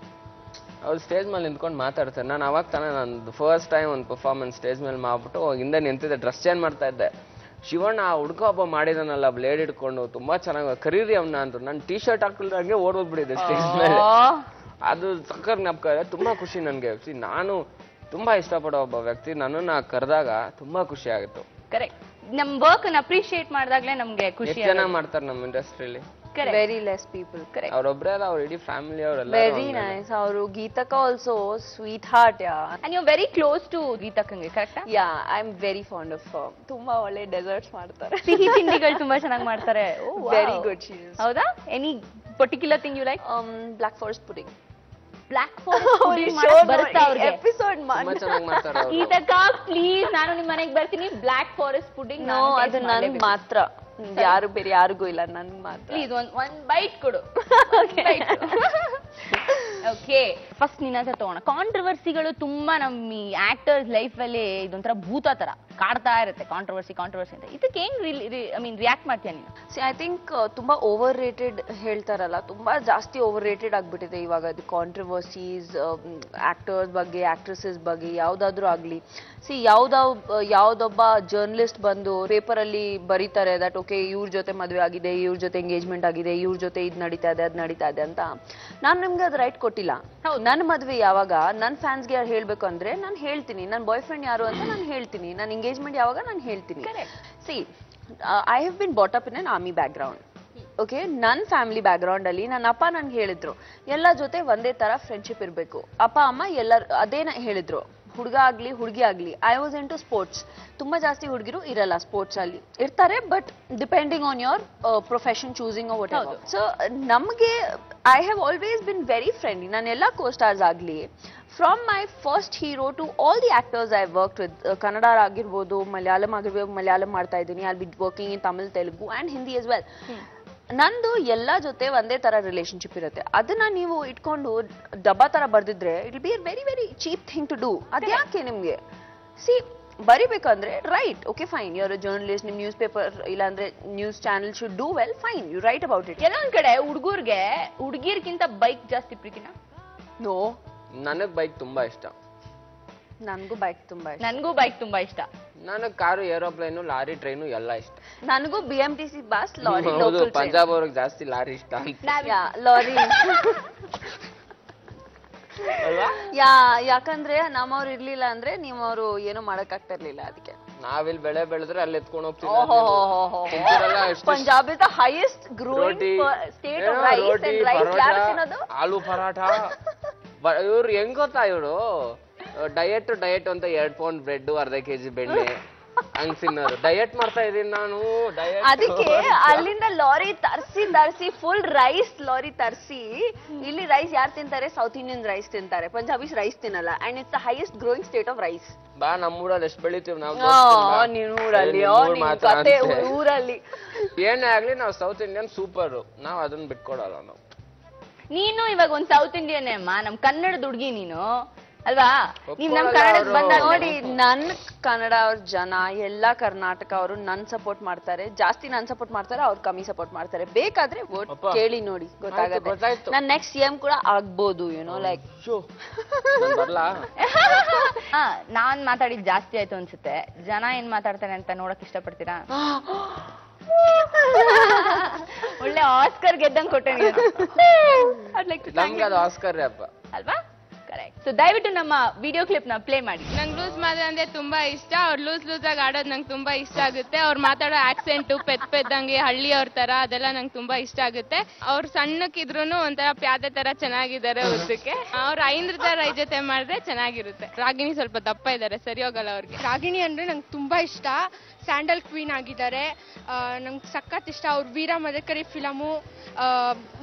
ಅವ್ರು ಸ್ಟೇಜ್ ಮೇಲೆ ನಿಂತ್ಕೊಂಡು ಮಾತಾಡ್ತಾರೆ. ನಾನು ಅವಾಗ ತಾನೇ ನಾನು ಫಸ್ಟ್ ಟೈಮ್ ಒಂದು ಪರ್ಫಾರ್ಮೆನ್ಸ್ ಸ್ಟೇಜ್ ಮೇಲೆ ಮಾಡ್ಬಿಟ್ಟು ಹಿಂದೆ ನಿಂತಿದ್ದೆ. ಡ್ರೆಸ್ ಚೇಂಜ್ ಮಾಡ್ತಾ ಇದ್ದೆ. ಶಿವಣ್ಣ ಆ ಹುಡುಗ ಒಬ್ಬ ಮಾಡಿದಾನಲ್ಲ ಬ್ಲೇಡ್ ಇಟ್ಕೊಂಡು ತುಂಬಾ ಚೆನ್ನಾಗಿ ಕರೀರಿ ಅವ್ನ ಅಂದ್ರು. ನಾನು ಟಿ ಶರ್ಟ್ ಹಾಕಿಲ್ದಂಗೆ ಓಡೋಗ್ಬಿಟ್ಟಿದೆ ಸ್ಟೇಜ್ ಮೇಲೆ. ಅದು ಸಕ್ಕರ್ ನಪ್ಕ ತುಂಬಾ ಖುಷಿ ನನ್ಗೆ ನಾನು ತುಂಬಾ ಇಷ್ಟಪಡೋ ಒಬ್ಬ ವ್ಯಕ್ತಿ. ನನ್ನನ್ನ ಕರೆದಾಗ ತುಂಬಾ ಖುಷಿ ಆಗುತ್ತೆ. ಕರೆಕ್ಟ್ ನಮ್ ವರ್ಕ್ ಅಪ್ರಿಶಿಯೇಟ್ ಮಾಡಿದಾಗ್ಲೇ ನಮ್ಗೆ ಖುಷಿ ಚೆನ್ನಾಗಿ ಜನ ಮಾಡ್ತಾರೆ ನಮ್ಮ ಇಂಡಸ್ಟ್ರಿಲಿ correct very less people correct ಅವ್ರೊಬ್ರೇ ಅಲ್ಲ ಅವ್ರ ಇಡೀ ಫ್ಯಾಮಿಲಿ ಅವರೆಲ್ಲ ವೆರಿ ನೈಸ್ ಅವರು ಗೀತಕ also sweetheart yeah. And you very close to ಗೀತಕ್ಕಂಗೆ ಕರೆಕ್ಟಾ yeah I am very fond of ತುಂಬಾ ಒಳ್ಳೆ ಡೆಸರ್ಟ್ಸ್ ಮಾಡ್ತಾರೆ. ಸಿಹಿ ತಿಂಡಿಗಳು ತುಂಬಾ ಚೆನ್ನಾಗಿ ಮಾಡ್ತಾರೆ. ವೆರಿ ಗುಡ್ ಶೀಸ್ ಹೌದಾ? Any particular thing you like black forest pudding black forest ಬರುತ್ತಾ ಅವ್ರಿಗೆ? ಎಪಿಸೋಡ್ ತುಂಬಾ ಚೆನ್ನಾಗಿ ಮಾಡ್ತಾರೆ ಅವ್ರು. ಗೀತಕ್ಕ ಪ್ಲೀಸ್ ನಾನು ನಿಮ್ಮ ಮನೆಗೆ ಬರ್ತೀನಿ. ಬ್ಲಾಕ್ ಫಾರೆಸ್ಟ್ ಪುಡಿಂಗ್ ನೋ ಅದು ನನ್ ಮಾತ್ರ. ಯಾರು ಬೇರೆ ಯಾರಿಗೂ ಇಲ್ಲ ನನ್ ಮಾತ್ರ. ಇದು ಒಂದ್ ಒಂದ್ ಬೈಟ್ ಕೊಡು. ಓಕೆ ಫಸ್ಟ್ ನಿನ್ನ ಹತ್ರ ತಗೋಣ. ಕಾಂಟ್ರವರ್ಸಿಗಳು ತುಂಬಾ ನಮ್ಮ ಈ ಆಕ್ಟರ್ಸ್ ಲೈಫ್ ಅಲ್ಲಿ ಇದೊಂಥರ ಭೂತ ತರ ಕಾಡ್ತಾ ಇರುತ್ತೆ. ಕಾಂಟ್ರವರ್ಸಿ ಕಾಂಟ್ರವರ್ಸಿ ಅಂತ. ಇದಕ್ಕೆ ಹೆಂಗ್ ಐ ಮೀನ್ ರಿಯಾಕ್ಟ್ ಮಾಡ್ತೀಯ ನೀನು? ಸಿ ಐ ಥಿಂಕ್ ತುಂಬಾ ಓವರ್ ರೇಟೆಡ್ ಹೇಳ್ತಾರಲ್ಲ ತುಂಬಾ ಜಾಸ್ತಿ ಓವರ್ ರೇಟೆಡ್ ಆಗ್ಬಿಟ್ಟಿದೆ ಇವಾಗ ಅದು ಕಾಂಟ್ರವರ್ಸೀಸ್ ಆಕ್ಟರ್ಸ್ ಬಗ್ಗೆ ಆಕ್ಟ್ರೆಸಸ್ ಬಗ್ಗೆ ಯಾವ್ದಾದ್ರು ಆಗ್ಲಿ. ಸಿ ಯಾವ್ದಾವ್ ಯಾವ್ದೊಬ್ಬ ಜರ್ನಲಿಸ್ಟ್ ಬಂದು ಪೇಪರ್ ಅಲ್ಲಿ ಬರೀತಾರೆ ದಟ್ ಓಕೆ ಇವ್ರ ಜೊತೆ ಮದುವೆ ಆಗಿದೆ ಇವ್ರ ಜೊತೆ ಎಂಗೇಜ್ಮೆಂಟ್ ಆಗಿದೆ ಇವ್ರ ಜೊತೆ ಇದ್ ನಡೀತಾ ಇದೆ ಅದ್ ನಡೀತಾ ಇದೆ ಅಂತ ನಾನ್ ನಿಮ್ಗೆ ಅದು ರೈಟ್ ಕೊಟ್ಟಿಲ್ಲ. ನನ್ನ ಮದ್ವೆ ಯಾವಾಗ ನನ್ನ ಫ್ಯಾನ್ಸ್ಗೆ ಯಾರು ಹೇಳ್ಬೇಕು ಅಂದ್ರೆ ನಾನು ಹೇಳ್ತೀನಿ. ನನ್ನ ಬಾಯ್ ಫ್ರೆಂಡ್ ಯಾರು ಅಂತ ನಾನು ಹೇಳ್ತೀನಿ. ನನ್ನ ಎಂಗೇಜ್ಮೆಂಟ್ ಯಾವಾಗ ನಾನು ಹೇಳ್ತೀನಿ. See I have been brought up in an army background okay ನನ್ನ ಫ್ಯಾಮಿಲಿ ಬ್ಯಾಕ್ಗ್ರೌಂಡ್ ಅಲ್ಲಿ ನನ್ನ ಅಪ್ಪ ನನ್ಗೆ ಹೇಳಿದ್ರು ಎಲ್ಲ ಜೊತೆ ಒಂದೇ ತರ ಫ್ರೆಂಡ್ಶಿಪ್ ಇರಬೇಕು. ಅಪ್ಪ ಅಮ್ಮ ಎಲ್ಲರೂ ಅದೇನ ಹೇಳಿದ್ರು. ಹುಡುಗ ಆಗ್ಲಿ ಹುಡುಗಿ ಆಗ್ಲಿ I was into sports ತುಂಬಾ ಜಾಸ್ತಿ ಹುಡುಗಿರು ಇರಲ್ಲ ಸ್ಪೋರ್ಟ್ಸ್ ಅಲ್ಲಿ. ಇರ್ತಾರೆ but depending on your profession choosing what so ನಮಗೆ I have always been very friendly ನಾನು ಎಲ್ಲ ಕೋ ಸ್ಟಾರ್ಸ್ ಆಗ್ಲಿ from my first hero to all the actors I work with Kannada ಆಗಿರ್ಬೋದು ಮಲಯಾಳಂ ಆಗಿರ್ಬೋದು ಮಲಯಾಳಂ ಮಾಡ್ತಾ ಇದ್ದೀನಿ. I be working in Tamil Telugu and Hindi as well ನಂದು ಎಲ್ಲ ಜೊತೆ ಒಂದೇ ತರ ರಿಲೇಶನ್ಶಿಪ್ ಇರುತ್ತೆ. ಅದನ್ನ ನೀವು ಇಟ್ಕೊಂಡು ಡಬ್ಬಾ ತರ ಬರ್ದಿದ್ರೆ it be very very cheap thing to do ಅದ್ಯಾಕೆ ನಿಮ್ಗೆ? See ಬರಿಬೇಕಂದ್ರೆ right okay fine your journalist ನಿಮ್ ನ್ಯೂಸ್ ಪೇಪರ್ ಇಲ್ಲಾಂದ್ರೆ news channel should do well fine you write about it ಕೆಲವೊಂದ್ ಕಡೆ ಹುಡುಗರ್ಗೆ ಹುಡುಗಿರ್ಗಿಂತ ಬೈಕ್ ಜಾಸ್ತಿ ಪ್ರೀತಿನ? ನೋ ನನಗ್ ಬೈಕ್ ತುಂಬಾ ಇಷ್ಟ. ನನಗೂ ಬೈಕ್ ತುಂಬಾ ಇಷ್ಟ. ನನ್ಗೂ ಬೈಕ್ ತುಂಬಾ ಇಷ್ಟ. ನನಗ್ ಕಾರು ಏರೋಪ್ಲೇನು ಲಾರಿ ಟ್ರೈನು ಎಲ್ಲ ಇಷ್ಟ. ನನಗೂ B M T C bus lorry ಹೌದು ಪಂಜಾಬ್ ಅವ್ರಿಗೆ ಜಾಸ್ತಿ ಲಾರಿ ಇಷ್ಟ ಲಾರಿ. ಯಾ ಯಾಕಂದ್ರೆ ನಮ್ಮವ್ರು ಇರ್ಲಿಲ್ಲ ಅಂದ್ರೆ ನಿಮ್ಮವ್ರು ಏನು ಮಾಡಕ್ ಆಗ್ತಾ ಇರ್ಲಿಲ್ಲ ಅದಕ್ಕೆ. ನಾವಿಲ್ಲಿ ಬೆಳೆ ಬೆಳೆದ್ರೆ ಅಲ್ಲಿ ಎತ್ಕೊಂಡು ಹೋಗ್ತೀವಿ Punjab is the highest growing state of rice and rice paratha ಯಾರು ತಿನ್ನೋದು? ಆಲೂ ಪರಾಠ. ಇವ್ರು ಹೆಂಗ್ ಗೊತ್ತಾ ಇವ್ರು? ಡಯಟ್ ಡಯಟ್ ಅಂತ ಎರಡ್ ಪೌಂಡ್ ಬ್ರೆಡ್ ಅರ್ಧ ಕೆಜಿ ಬೆಣ್ಣೆ ಹಂಗ್ ತಿನ್ನೋರು. ಡಯಟ್ ಮಾಡ್ತಾ ಇದೀನಿ ನಾನು ಡಯಟ್. ಅದಕ್ಕೆ ಅಲ್ಲಿಂದ ಲಾರಿ ತರ್ಸಿ ತರ್ಸಿ ಫುಲ್ ರೈಸ್ ಲಾರಿ ತರ್ಸಿ ಇಲ್ಲಿ ರೈಸ್ ಯಾರು ತಿಂತಾರೆ? ಸೌತ್ ಇಂಡಿಯನ್ ರೈಸ್ ತಿಂತಾರೆ. ಪಂಜಾಬೀಸ್ ರೈಸ್ ತಿನ್ನಲ್ಲ. And it's the highest growing state of rice ಬಾ ನಮ್ಮೂರಲ್ಲಿ ಎಷ್ಟು ಬೆಳಿತೀವಿ ನಾವು ಊರಲ್ಲಿ ಊರಲ್ಲಿ. ಏನೇ ಆಗ್ಲಿ ನಾವು ಸೌತ್ ಇಂಡಿಯನ್ ಸೂಪರ್ ನಾವ್ ಅದನ್ನ ಬಿಟ್ಕೊಡಲ್ಲ ನಾವು. ನೀನು ಇವಾಗ ಒಂದ್ ಸೌತ್ ಇಂಡಿಯನ್ ಅಮ್ಮ ನಮ್ ಕನ್ನಡದ ಹುಡುಗಿ ನೀನು. ಅಲ್ವಾ? ನೀವ್ ನಮ್ ಕನ್ನಡಕ್ ಅವ್ರು. ನೋಡಿ ನನ್ ಕನ್ನಡ ಅವ್ರ ಜನ ಎಲ್ಲಾ ಕರ್ನಾಟಕ ಅವರು ನನ್ ಸಪೋರ್ಟ್ ಮಾಡ್ತಾರೆ. ಜಾಸ್ತಿ ನನ್ ಸಪೋರ್ಟ್ ಮಾಡ್ತಾರೆ ಅವ್ರು ಕಮ್ಮಿ ಸಪೋರ್ಟ್ ಮಾಡ್ತಾರೆ. ಬೇಕಾದ್ರೆ ವೋಟ್ ಕೇಳಿ ನೋಡಿ ಗೊತ್ತಾಗುತ್ತೆ. ನಾನ್ ನೆಕ್ಸ್ಟ್ ಸಿಎಂ ಕೂಡ ಆಗ್ಬೋದು ಯುನೋ ಲೈಕ್ ನಾನ್ ಬರ್ಲಾ? *laughs* ಹಾ ನಾನ್ ಮಾತಾಡಿದ್ ಜಾಸ್ತಿ ಆಯ್ತು ಅನ್ಸುತ್ತೆ. ಜನ ಏನ್ ಮಾತಾಡ್ತಾರೆ ಅಂತ ನೋಡಕ್ ಇಷ್ಟಪಡ್ತೀರಾ? *gasps* ಒಳ್ಳೆ ಆಸ್ಕರ್ ಗೆದ್ದಂಗ್ ಕೊಟ್ಟೆ ನೀನು. ಆಸ್ಕರ್ ಅಪ್ಪ. ಅಲ್ವಾ? ಕರೆಕ್ಟ್. ಸೊ ದಯವಿಟ್ಟು ನಮ್ಮ ವಿಡಿಯೋ ಕ್ಲಿಪ್ನ ಪ್ಲೇ ಮಾಡಿ. ನಂಗೆ ಲೂಸ್ ಮಾದ್ರೆ ಅಂದ್ರೆ ತುಂಬಾ ಇಷ್ಟ. ಅವ್ರು ಲೂಸ್ ಲೂಸ್ ಆಗಿ ಆಡೋದು ನಂಗೆ ತುಂಬಾ ಇಷ್ಟ ಆಗುತ್ತೆ. ಅವ್ರು ಮಾತಾಡೋ ಆಕ್ಸೆಂಟು ಪೆದ್ ಪೆದ್ದಂಗೆ ಹಳ್ಳಿ ಅವ್ರ ತರ ಅದೆಲ್ಲ ನಂಗೆ ತುಂಬಾ ಇಷ್ಟ ಆಗುತ್ತೆ. ಅವ್ರು ಸಣ್ಣಕ್ಕಿದ್ರು ಒಂಥರ ಪ್ಯಾದೆ ತರ ಚೆನ್ನಾಗಿದ್ದಾರೆ ಉದ್ದಕ್ಕೆ. ಅವ್ರ ಐಂದ್ರ ತರ ರೈ ಜೊತೆ ಮಾಡಿದ್ರೆ ಚೆನ್ನಾಗಿರುತ್ತೆ. ರಾಗಿಣಿ ಸ್ವಲ್ಪ ದಪ್ಪ ಇದ್ದಾರೆ ಸರಿ ಹೋಗಲ್ಲ ಅವ್ರಿಗೆ. ರಾಗಿಣಿ ಅಂದ್ರೆ ನಂಗೆ ತುಂಬಾ ಇಷ್ಟ. ಸ್ಯಾಂಡಲ್ ಕ್ವೀನ್ ಆಗಿದ್ದಾರೆ. ನಂಗೆ ಸಖತ್ ಇಷ್ಟ ಅವ್ರ ವೀರ ಮದಕರಿ ಫಿಲಮು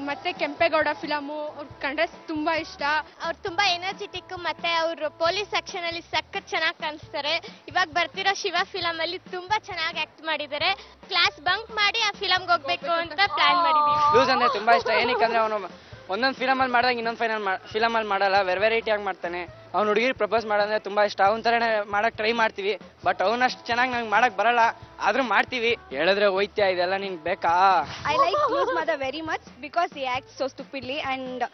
ಮತ್ತೆ ಕೆಂಪೇಗೌಡ ಫಿಲಮು ಅವ್ರ ಕಂಡ್ರೆ ತುಂಬಾ ಇಷ್ಟ. ಅವ್ರು ತುಂಬಾ ಎನರ್ಜೆಟಿಕ್ ಮತ್ತೆ ಅವರು ಪೊಲೀಸ್ ಆಕ್ಷನ್ ಅಲ್ಲಿ ಸಖತ್ ಚೆನ್ನಾಗಿ ಕಾಣಿಸ್ತಾರೆ. ಇವಾಗ ಬರ್ತಿರೋ ಶಿವ ಫಿಲಮ್ ಅಲ್ಲಿ ತುಂಬಾ ಚೆನ್ನಾಗಿ ಆಕ್ಟ್ ಮಾಡಿದ್ದಾರೆ. ಕ್ಲಾಸ್ ಬಂಕ್ ಮಾಡಿ ಆ ಫಿಲಮ್ಗೆ ಹೋಗ್ಬೇಕು ಅಂತ ಪ್ಲಾನ್ ಮಾಡಿದೀವಿ. ಲೂಸ್ ಅಂದ್ರೆ ತುಂಬಾ ಇಷ್ಟ. ಏನಕ್ಕೆ ಅಂದ್ರೆ ಅವನು ಒಂದೊಂದು ಫಿಲಮ್ ಅಲ್ಲಿ ಮಾಡಿದಾಗ ಇನ್ನೊಂದು ಫೈನಲ್ ಫಿಲಮ್ ಅಲ್ಲಿ ಮಾಡಲ್ಲ. ವೆರ್ ವೆರೈಟಿ ಆಗಿ ಮಾಡ್ತಾನೆ. ಅವ್ನು ಹುಡುಗಿರ್ ಪ್ರಪೋಸ್ ಮಾಡೋದಂದ್ರೆ ತುಂಬಾ ಇಷ್ಟ. ಅವ್ನ ಥರನೇ ಮಾಡಕ್ ಟ್ರೈ ಮಾಡ್ತೀವಿ. ಬಟ್ ಅವನಷ್ಟು ಚೆನ್ನಾಗಿ ನಂಗೆ ಮಾಡಕ್ ಬರಲ್ಲ. ಆದ್ರೂ ಮಾಡ್ತೀವಿ. ಹೇಳಿದ್ರೆ ಹೋಯ್ತ್ಯಾ? ಇದೆಲ್ಲ ನಿಂಗೆ ಬೇಕಾ? I like loose mother very much because he act so stupidly and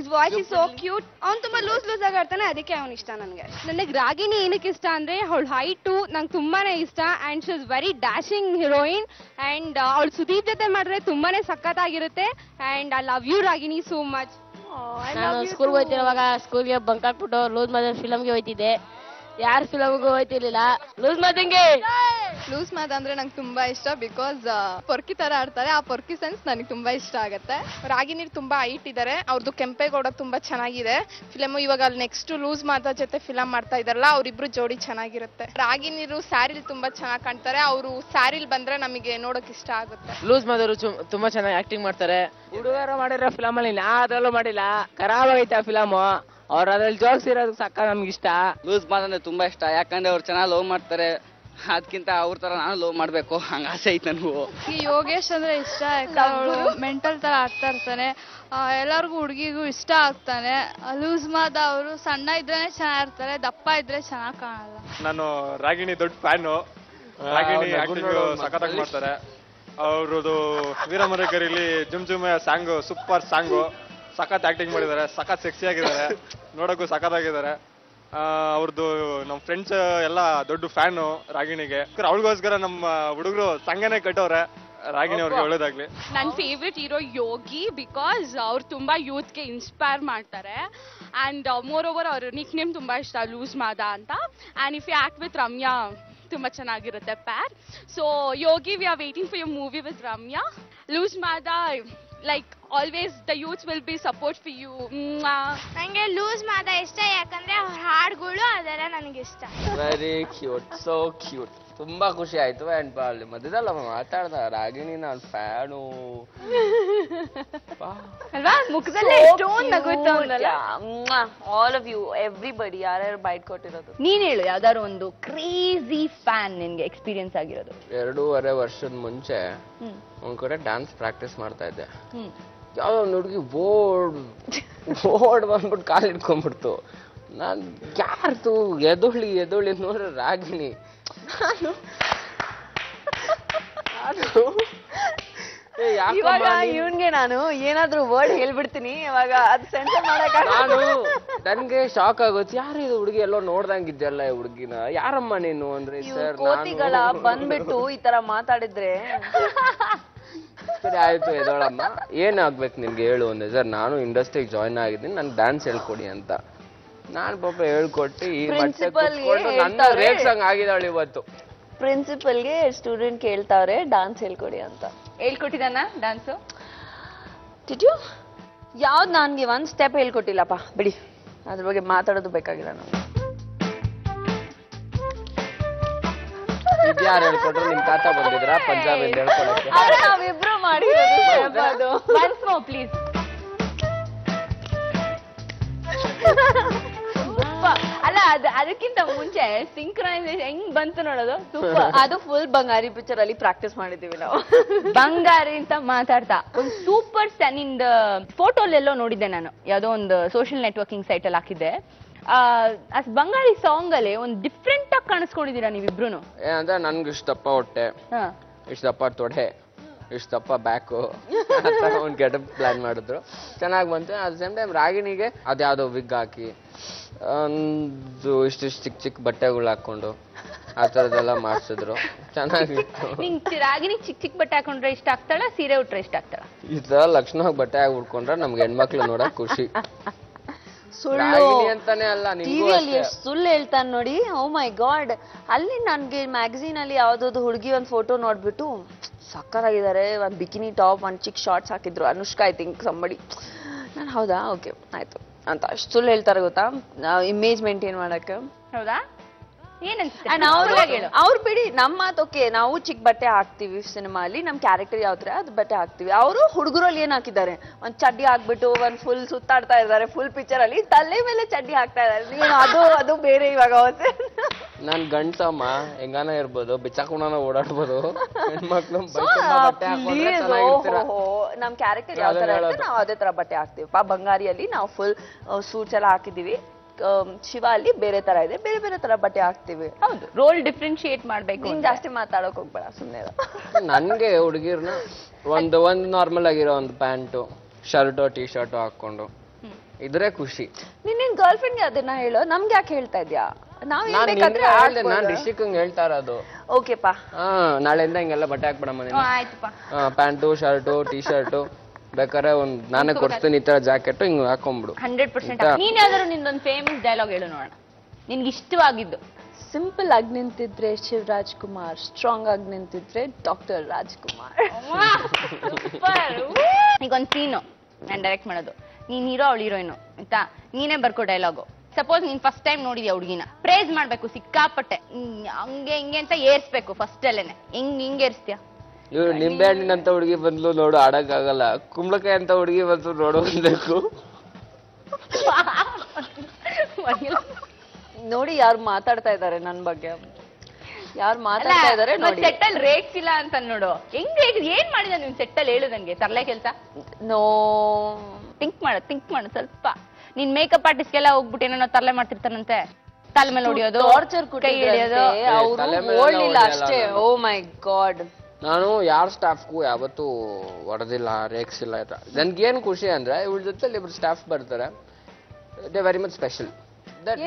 is voice is so cute ಅವ್ನು ತುಂಬಾ ಲೂಸ್ ಲೂಸ್ ಆಗಿ ಆಡ್ತಾನೆ. ಅದಕ್ಕೆ ಅವ್ನು ಇಷ್ಟ ನನಗೆ. ನನಗೆ ರಾಗಿಣಿ ಏನಕ್ಕೆ ಇಷ್ಟ ಅಂದ್ರೆ ಅವಳ ಹೈಟು ನಂಗೆ ತುಂಬಾನೇ ಇಷ್ಟ and she is very dashing heroine and ಅವಳು ಸುದೀಪ್ ಜೊತೆ ಮಾಡಿದ್ರೆ ತುಂಬಾನೇ ಸಖತ್ತಾಗಿರುತ್ತೆ and I love you Ragini so much ನಾನು ಸ್ಕೂಲ್ಗೆ ಹೋಗ್ತಿರುವಾಗ ಸ್ಕೂಲ್ಗೆ ಬಂಕ್ ಹಾಕ್ಬಿಟ್ಟು ಲೂಸ್ ಮದರ್ ಫಿಲಮ್ಗೆ ಹೋಯ್ತಿದ್ದೆ. ಯಾರ ಸುಲಭಗೂ ಹೋಯ್ತಿರ್ಲಿಲ್ಲ. ಲೂಸ್ ಮದಂಗೆ ಲೂಸ್ ಮಾತ್ ಅಂದ್ರೆ ನಂಗೆ ತುಂಬಾ ಇಷ್ಟ ಬಿಕಾಸ್ ಪೊರ್ಕಿ ತರ ಆಡ್ತಾರೆ. ಆ ಪೊರ್ಕಿ ಸೆನ್ಸ್ ನನಗೆ ತುಂಬಾ ಇಷ್ಟ ಆಗುತ್ತೆ. ರಾಗಿನೀರ್ ತುಂಬಾ ಹೈಟ್ ಇದ್ದಾರೆ ಅವ್ರದ್ದು ಕೆಂಪೇಗೌಡ ತುಂಬಾ ಚೆನ್ನಾಗಿದೆ. ಫಿಲಮ್ ಇವಾಗ ಅಲ್ಲಿ ನೆಕ್ಸ್ಟ್ ಲೂಸ್ ಮಾತ ಜೊತೆ ಫಿಲಮ್ ಮಾಡ್ತಾ ಇದಾರಲ್ಲ ಅವ್ರಿಬ್ರು ಜೋಡಿ ಚೆನ್ನಾಗಿರುತ್ತೆ. ರಾಗಿನೀರು ಸ್ಯಾರಿಲ್ ತುಂಬಾ ಚೆನ್ನಾಗಿ ಕಾಣ್ತಾರೆ. ಅವರು ಸ್ಯಾರಿಲ್ ಬಂದ್ರೆ ನಮಗೆ ನೋಡಕ್ ಇಷ್ಟ ಆಗುತ್ತೆ. ಲೂಸ್ ಮಾದವರು ತುಂಬಾ ಚೆನ್ನಾಗಿ ಆಕ್ಟಿಂಗ್ ಮಾಡ್ತಾರೆ. ಹುಡುಗರು ಮಾಡಿರೋ ಫಿಲಮ್ ಅಲ್ಲಿ ಯಾವ್ದ್ರಲ್ಲೂ ಅದ್ರಲ್ಲೂ ಮಾಡಿಲ್ಲ. ಖರಾಬ್ ಆಗೈತೆ ಆ ಫಿಲಮ್ ಅವ್ರ ಅದ್ರಲ್ಲಿ ಜೋಕ್ಸ್ ಇರೋದು ಸಕ್ಕ ನಮ್ಗೆ ಇಷ್ಟ ಲೂಸ್ ಮಾತಂದ್ರೆ ತುಂಬಾ ಇಷ್ಟ. ಯಾಕಂದ್ರೆ ಅವ್ರು ಚೆನ್ನಾಗಿ ಲವ್ ಮಾಡ್ತಾರೆ. ಅದಕ್ಕಿಂತ ಅವ್ರ ತರ ನಾನು ಲವ್ ಮಾಡ್ಬೇಕು. ಹಂಗ ಆಸೆ ಐತೆ ನನಗೂ. ಈ ಯೋಗೇಶ್ ಅಂದ್ರೆ ಇಷ್ಟ ಅವಳು ಮೆಂಟಲ್ ತರ ಆಡ್ತಾ ಇರ್ತಾನೆ. ಎಲ್ಲರಿಗೂ ಹುಡುಗಿಗೂ ಇಷ್ಟ ಆಗ್ತಾನೆ. ಲೂಸ್ ಮಾದ ಅವರು ಸಣ್ಣ ಇದ್ರೆ ಚೆನ್ನಾಗಿರ್ತಾರೆ ದಪ್ಪ ಇದ್ರೆ ಚೆನ್ನಾಗಿ ಕಾಣಲ್ಲ. ನಾನು ರಾಗಿಣಿ ದೊಡ್ಡ ಫ್ಯಾನು. ರಾಗಿಣಿ ಆಕ್ಟಿಂಗ್ ಸಖತ್ತಾಗಿ ಮಾಡ್ತಾರೆ. ಅವ್ರದ್ದು ವೀರಮರಕರಿಲಿ ಜುಮ್ ಜುಮ್ ಸಾಂಗ್ ಸೂಪರ್ ಸಾಂಗು. ಸಖತ್ ಆಕ್ಟಿಂಗ್ ಮಾಡಿದ್ದಾರೆ ಸಖತ್ ಸೆಕ್ಸಿ ಆಗಿದ್ದಾರೆ. ನೋಡೋಕ್ಕೂ ಸಖತ್ತಾಗಿದ್ದಾರೆ ಅವ್ರದ್ದು ನಮ್ಮ ಫ್ರೆಂಡ್ಸ್ ಎಲ್ಲ ದೊಡ್ಡ ಫ್ಯಾನು ರಾಗಿಣಿಗೆ. ಅವಳಿಗೋಸ್ಕರ ನಮ್ಮ ಹುಡುಗರು ಸಂಘನೇ ಕಟ್ಟವ್ರೆ. ರಾಗಿಣಿ ಅವ್ರಿಗೆ ಒಳ್ಳೇದಾಗ್ಲಿ. ನನ್ನ ಫೇವ್ರೆಟ್ ಹೀರೋ ಯೋಗಿ ಬಿಕಾಸ್ ಅವ್ರು ತುಂಬಾ ಯೂತ್ಗೆ ಇನ್ಸ್ಪೈರ್ ಮಾಡ್ತಾರೆ. ಆ್ಯಂಡ್ ಮೋರ್ ಓವರ್ ಅವ್ರ ನಿಕ್ ನೇಮ್ ತುಂಬಾ ಇಷ್ಟ ಲೂಸ್ ಮಾದ ಅಂತ. And if you act with Ramya ತುಂಬಾ ಚೆನ್ನಾಗಿರುತ್ತೆ pair so Yogi we are waiting for your movie with Ramya loose Mada like always the youth will be support for you ನನಗೆ loose Mada ಇಷ್ಟ ಯಾಕಂದ್ರೆ ಅವ್ರ ಹಾಡುಗಳು ಅದೆಲ್ಲ ನನಗೆ ಇಷ್ಟ ವೆರಿ ಕ್ಯೂಟ್ ಸೋ ಕ್ಯೂಟ್ ತುಂಬಾ ಖುಷಿ ಆಯ್ತು ಅಂಡ್ ಅಲ್ಲಿ ಮಧ್ಯದಲ್ಲ ಮಾತಾಡ್ದ ರಾಗಿಣಿ ನಾನು ಫ್ಯಾನು. ಅಲ್ವಾ? ಮುಖದಲ್ಲೇ ಸ್ಟೋನ್ ನಗುತ್ತ ಅವನಲ್ಲ ಆಲ್ ಆಫ್ ಯು ಎವ್ರಿಬಡಿ ಯಾರ್ಯಾರು ಬೈಟ್ ಕೊಟ್ಟಿರೋದು? ನೀನ್ ಹೇಳು ಯಾವ್ದಾದ್ರು ಒಂದು ಕ್ರೇಜಿ ಫ್ಯಾನ್ ನಿನ್ಗೆ ಎಕ್ಸ್ಪೀರಿಯನ್ಸ್ ಆಗಿರೋದು. ಎರಡೂವರೆ ವರ್ಷದ ಮುಂಚೆ ಹ್ಮ್. ಒಂದ್ ಕಡೆ ಡ್ಯಾನ್ಸ್ ಪ್ರಾಕ್ಟೀಸ್ ಮಾಡ್ತಾ ಇದ್ದೆ. ಯಾವ ಯಾವ್ದೋ ಒಂದು ಹುಡುಗಿ ಓಡ್ ಓಡ್ ಬಂದ್ಬಿಟ್ಟು ಕಾಲು ಹಿಡ್ಕೊಂಡ್ಬಿಡ್ತು. ನಾನು ಯಾರ್ದು ಎದುಳಿ ಎದುಳಿ ನೋಡ್ರೆ ರಾಗಿಣಿ. ಇವಾಗ ಇವನ್ಗೆ ನಾನು ಏನಾದ್ರೂ ವರ್ಡ್ ಹೇಳ್ಬಿಡ್ತೀನಿ ಇವಾಗ ಅದು ಸೆನ್ಸರ್ ಮಾಡಕ್ ನಾನು ನನ್ಗೆ ಶಾಕ್ ಆಗುತ್ತೆ ಯಾರು ಇದು ಹುಡುಗಿ ಎಲ್ಲೋ ನೋಡ್ದಂಗಿದ್ಯಲ್ಲ ಈ ಹುಡುಗಿನ? ಯಾರಮ್ಮ ನೀನು ಅಂದ್ರೆ ಕೋತಿಗಳ ಬಂದ್ಬಿಟ್ಟು ಈ ತರ ಮಾತಾಡಿದ್ರೆ ಸರಿ ಆಯ್ತು ಎದೋಳಮ್ಮ. ಏನಾಗ್ಬೇಕು ನಿಮ್ಗೆ ಹೇಳು ಅಂದೆ ಸರ್ ನಾನು ಇಂಡಸ್ಟ್ರಿಗೆ ಜಾಯ್ನ್ ಆಗಿದ್ದೀನಿ ನನ್ಗೆ ಡ್ಯಾನ್ಸ್ ಹೇಳ್ಕೊಡಿ ಅಂತ. ನಾನ್ ಪಾಪ ಹೇಳ್ಕೊಟ್ಟು ಈ ನನ್ನ. ರೇಗ್ಸಂಗ್ ಆಗಿದ್ದಾಳೆ ಇವತ್ತು. ಪ್ರಿನ್ಸಿಪಲ್ಗೆ ಸ್ಟೂಡೆಂಟ್ ಕೇಳ್ತಾವ್ರೆ ಡಾನ್ಸ್ ಹೇಳ್ಕೊಡಿ ಅಂತ. ಹೇಳ್ಕೊಟ್ಟಿದಾನ ಡಾನ್ಸು ಟಿಟ್ಯು ಯಾವ್ದು ನನ್ಗೆ ಒಂದ್ ಸ್ಟೆಪ್ ಹೇಳ್ಕೊಟ್ಟಿಲ್ಲಪ್ಪ. ಬಿಡಿ. ಅದ್ರ ಬಗ್ಗೆ ಮಾತಾಡೋದು ಬೇಕಾಗಿಲ್ಲ ನಮ್ಗೆ ಇದ್ಯಾರು ಹೇಳ್ಕೊಟ್ರು? ನಿಮ್ ತಾತ ಪಂಜಾಬ್ ಪಂಜಾಬಿಂದ ಹೇಳ್ಕೊಳಕ್ಕೆ. ನಾವಿಬ್ರು ಮಾಡಿ ಪ್ಲೀಸ್ ಅಲ್ಲ ಅದ ಅದಕ್ಕಿಂತ ಮುಂಚೆ ಸಿಂಕ್ರನೈಸೇಷನ್ ಹೆಂಗ್ ಬಂತು ನೋಡೋದು? ಸೂಪರ್. ಅದು ಫುಲ್ ಬಂಗಾರಿ ಪಿಕ್ಚರ್ ಅಲ್ಲಿ ಪ್ರಾಕ್ಟೀಸ್ ಮಾಡಿದೀವಿ ನಾವು. ಬಂಗಾರಿ ಅಂತ ಮಾತಾಡ್ತಾ. ಒಂದು ಸೂಪರ್ನಿಂದ ಫೋಟೋಲೆಲ್ಲೋ ನೋಡಿದ್ದೆ ನಾನು. ಯಾವ್ದೋ ಒಂದು ಸೋಷಿಯಲ್ ನೆಟ್ವರ್ಕಿಂಗ್ ಸೈಟ್ ಅಲ್ಲಿ ಹಾಕಿದ್ದೆ. ಅಸ್ ಬಂಗಾಳಿ ಸಾಂಗ್ ಅಲ್ಲಿ ಒಂದು ಡಿಫ್ರೆಂಟ್ ಆಗಿ ಕಾಣಿಸ್ಕೊಂಡಿದ್ದೀರಾ ನೀವಿಬ್ರು ಏನಂದ್ರೆ ನನ್ಗೆ ಇಷ್ಟಪ್ಪ ಹೊಟ್ಟೆ ಹಾ. ಇಷ್ಟಪ್ಪ ತೊಡೆ ಇಷ್ಟಪ್ಪ ಬ್ಯಾಕು ಒಂದು ಗೆಟಪ್ ಪ್ಲಾನ್ ಮಾಡಿದ್ರು. ಚೆನ್ನಾಗಿ ಬಂತು. ಅಟ್ ಸೇಮ್ ಟೈಮ್ ರಾಗಿಣಿಗೆ ಅದ್ಯಾವುದೋ ವಿಗ್ ಹಾಕಿ ಒಂದು ಇಷ್ಟಿಷ್ಟು ಚಿಕ್ಕ ಚಿಕ್ಕ ಬಟ್ಟೆಗಳು ಹಾಕೊಂಡು ಆ ಥರದ್ದೆಲ್ಲ ಮಾಡಿಸಿದ್ರು. ಚೆನ್ನಾಗಿತ್ತು. ನಿಂಗೆ ರಾಗಿಣಿ ಚಿಕ್ಕ ಚಿಕ್ಕ ಬಟ್ಟೆ ಹಾಕೊಂಡ್ರೆ ಇಷ್ಟ ಆಗ್ತಾಳ ಸೀರೆ ಉಟ್ರೆ ಇಷ್ಟ ಆಗ್ತಾಳ? ಈ ಥರ ಲಕ್ಷಣವಾಗಿ ಬಟ್ಟೆ ಹಾಕಿ ಉಟ್ಕೊಂಡ್ರೆ ನಮ್ಗೆ ಹೆಣ್ಮಕ್ಳು ನೋಡಕ್ ಖುಷಿ. ಸುಳ್ಳು. ಅಂತಾನೆ ಅಲ್ಲ ನಿಮ್ಗೂ ಟಿವಿಯಲ್ಲಿ ಎಷ್ಟು ಸುಳ್ಳು ಹೇಳ್ತಾನೆ ನೋಡಿ. ಓ ಮೈ ಗಾಡ್ ಅಲ್ಲಿ ನನ್ಗೆ ಮ್ಯಾಗಝೀನ್ ಅಲ್ಲಿ ಯಾವ್ದಾದ್ರು ಹುಡುಗಿ ಒಂದ್ ಫೋಟೋ ನೋಡ್ಬಿಟ್ಟು ಸಕ್ಕರಾಗಿದ್ದಾರೆ. ಒಂದ್ ಬಿಕಿನಿ ಟಾಪ್ ಒಂದ್ ಚಿಕ್ಕ ಶಾರ್ಟ್ಸ್ ಹಾಕಿದ್ರು. ಅನುಷ್ಕಾ ಐ ಥಿಂಕ್ ಸಂಬಡಿ ನಾನು ಹೌದಾ? ಓಕೆ ಆಯ್ತು. ಅಂತ. ಅಷ್ಟು ಸುಳ್ಳು ಹೇಳ್ತಾರೆ ಗೊತ್ತಾ? ಇಮೇಜ್ ಮೇಂಟೈನ್ ಮಾಡಕ್ಕೆ? ಹೌದಾ? ಅವ್ರು ಬಿಡಿ ನಮ್ಮ ಮಾತು ಓಕೆ ನಾವು ಚಿಕ್ಕ ಬಟ್ಟೆ ಹಾಕ್ತಿವಿ ಸಿನಿಮಾ ಅಲ್ಲಿ ನಮ್ ಕ್ಯಾರೆಕ್ಟರ್ ಯಾವ ತರ ಅದು ಬಟ್ಟೆ ಹಾಕ್ತಿವಿ. ಅವರು ಹುಡುಗರಲ್ಲಿ ಏನ್ ಹಾಕಿದ್ದಾರೆ? ಒಂದ್ ಚಡ್ಡಿ ಹಾಕ್ಬಿಟ್ಟು ಒಂದ್ ಫುಲ್ ಸುತ್ತಾಡ್ತಾ ಇದ್ದಾರೆ ಫುಲ್ ಪಿಕ್ಚರ್ ಅಲ್ಲಿ ತಲೆ ಮೇಲೆ ಚಡ್ಡಿ ಹಾಕ್ತಾ ಇದಾರೆ ನೀನು ಅದು ಅದು ಬೇರೆ ಇವಾಗ ಅವತ್ತೆ ನಾನ್ ಗಂಟಮ್ಮ ಹೆಂಗಾನ ಇರ್ಬೋದು ಬಿಚ್ಚಾಕೊಂಡ ಓಡಾಡ್ಬೋದು. ಹೆಣ್ಮಕ್ಳು ನಮ್ ಕ್ಯಾರೆಕ್ಟರ್ ಯಾವ ತರ ಇರುತ್ತೆ ನಾವು ಅದೇ ತರ ಬಟ್ಟೆ ಹಾಕ್ತಿವಿ. ಬಂಗಾರಿಯಲ್ಲಿ ನಾವು ಫುಲ್ ಸೂಟ್ಸ್ ಎಲ್ಲ ಹಾಕಿದೀವಿ ಶಿವ ಅಲ್ಲಿ ಬೇರೆ ತರ ಇದೆ ಬೇರೆ ಬೇರೆ ತರ ಬಟ್ಟೆ ಹಾಕ್ತಿವಿ. ಹೌದು ರೋಲ್ ಡಿಫ್ರೆನ್ಶಿಯೇಟ್ ಮಾಡ್ಬೇಕು ನೀನ್. ಜಾಸ್ತಿ ಮಾತಾಡೋಕ್ ಹೋಗ್ಬೇಡ ಸುಮ್ನೆ ಇರು. ನನ್ಗೆ ಹುಡುಗಿರ್ನ ಒಂದ್ ಒಂದು ನಾರ್ಮಲ್ ಆಗಿರೋ ಒಂದ್ ಪ್ಯಾಂಟು ಶರ್ಟ್ ಟಿ ಶರ್ಟ್ ಹಾಕೊಂಡು ಇದ್ರೆ ಖುಷಿ. ನಿನ್ನ ನಿನ್ ಗರ್ಲ್ ಫ್ರೆಂಡ್ ಅದನ್ನ ಹೇಳು ನಮ್ಗೆ ಯಾಕೆ ಹೇಳ್ತಾ ಇದ್ಯಾ? ನಾವ್ ಏನ್ ನಾನ್ ಬೇಕಾದ್ರೆ ಹೇಳ್ತಾ ಇರೋದು. ಓಕೆಪಾ ಹಾ ನಾಳೆಯಿಂದ ಹಿಂಗೆಲ್ಲ ಬಟ್ಟೆ ಹಾಕ್ಬಿಡಮ್ಮ ಹ್ಮ್, ನೀನು ಆಯ್ತಪ್ಪ ಪ್ಯಾಂಟು ಶರ್ಟು ಟಿ ಶರ್ಟು ಬೇಕಾದ್ರೆ ಒಂದ್ ನಾನೇ ಕೊಡ್ತೀನಿ ಈ ತರ ಜಾಕೆಟ್ ಹಿಂಗ್ ಹಾಕೊಂಡ್ಬಿಡು ಹಂಡ್ರೆಡ್ ಪರ್ಸೆಂಟ್ ನೀನಾದ್ರೂ ನೀನ್ ಯಾವ್ದಾದ್ರು ನಿಂದೊಂದು ಫೇಮಸ್ ಡೈಲಾಗ್ ಹೇಳು ನೋಡೋಣ. ನಿನ್ಗೆ ಇಷ್ಟವಾಗಿದ್ದು. ಸಿಂಪಲ್ ಆಗಿ ನಿಂತಿದ್ರೆ ಶಿವರಾಜ್ ಕುಮಾರ್ ಸ್ಟ್ರಾಂಗ್ ಆಗಿ ನಿಂತಿದ್ರೆ ಡಾಕ್ಟರ್ ರಾಜ್ಕುಮಾರ್ ಈಗ ಒಂದು ಸೀನು ನಾನು ಡೈರೆಕ್ಟ್ ಮಾಡೋದು. ನೀನ್ ಹೀರೋ ಅವಳು ಹೀರೋಯಿನು ಆಯ್ತಾ? ನೀನೇ ಬರ್ಕೋ ಡೈಲಾಗು ಸಪೋಸ್ ನೀನ್ ಫಸ್ಟ್ ಟೈಮ್ ನೋಡಿದ್ಯಾ ಹುಡುಗಿನ? ಪ್ರೇಸ್ ಮಾಡ್ಬೇಕು ಸಿಕ್ಕಾಪಟ್ಟೆ. ಹ್ಮ್, ಹಂಗೆ ಹಿಂಗೆ ಅಂತ ಏರ್ಸ್ಬೇಕು ಫಸ್ಟ್ ಅಲ್ಲೇನೆ. ಹಿಂಗ್ ಹಿಂಗ್ ಏರ್ಸ್ತೀಯ? ಇವ್ರು ನಿಂಬೆ ಹಣ್ಣಿನಂತ ಹುಡುಗಿ ಬಂದ್ಲು ನೋಡು ಆಡಕ್ಕಾಗಲ್ಲ. ಕುಂಬಳಕಾಯಿ ಅಂತ ಹುಡುಗಿ ಬಂತು ನೋಡು ಅನ್ಬೇಕು ನೋಡಿ ಯಾರು ಮಾತಾಡ್ತಾ ಇದ್ದಾರೆ ನನ್ ಬಗ್ಗೆ. ಯಾರು ಮಾತಾಡ್ತಾ ಇದಾರೆ ನೋಡಿ. ಸೆಟ್ ಅಲ್ಲಿ ರೇಟ್ಸ್ ಇಲ್ಲ ಅಂತ ನೋಡು. ಹೆಂಗ್ ಏನ್ ಮಾಡಿದ ನೀನ್ ಸೆಟ್ ಅಲ್ಲಿ ಹೇಳು ನಂಗೆ? ತರ್ಲೆ ಕೆಲ್ಸ? ನೋ. ಥಿಂಕ್ ಮಾಡು ಥಿಂಕ್ ಮಾಡು ಸ್ವಲ್ಪ. ನೀನ್ ಮೇಕಪ್ ಆರ್ಟಿಸ್ಟ್ಗೆಲ್ಲ ಹೋಗ್ಬಿಟ್ಟು ಏನೋ ತರ್ಲೆ ಮಾಡ್ತಿರ್ತಾನಂತೆ. ತಲೆ ಮೇಲೆ ಹೊಡಿಯೋದು ಟಾರ್ಚರ್ ಕೈ ಹಿಡಿಯೋದು ಅವರು ತಲೆ ಮೇಲೆ ಓಡ್ಲಿಲ್ಲ ಅಷ್ಟೇ. ಓ ಮೈ ಗಾಡ್ ನಾನು ಯಾರ ಸ್ಟಾಫ್ಗೂ ಯಾವತ್ತೂ ಹೊಡೆದಿಲ್ಲ ರೇಗ್ಸಿಲ್ಲ ಆಯ್ತಾ ನನ್ಗೇನ್ ಖುಷಿ ಅಂದ್ರೆ ಇವಳ ಜೊತೆ ಇಬ್ರು ಸ್ಟಾಫ್ ಬರ್ತಾರೆ. They very much special that?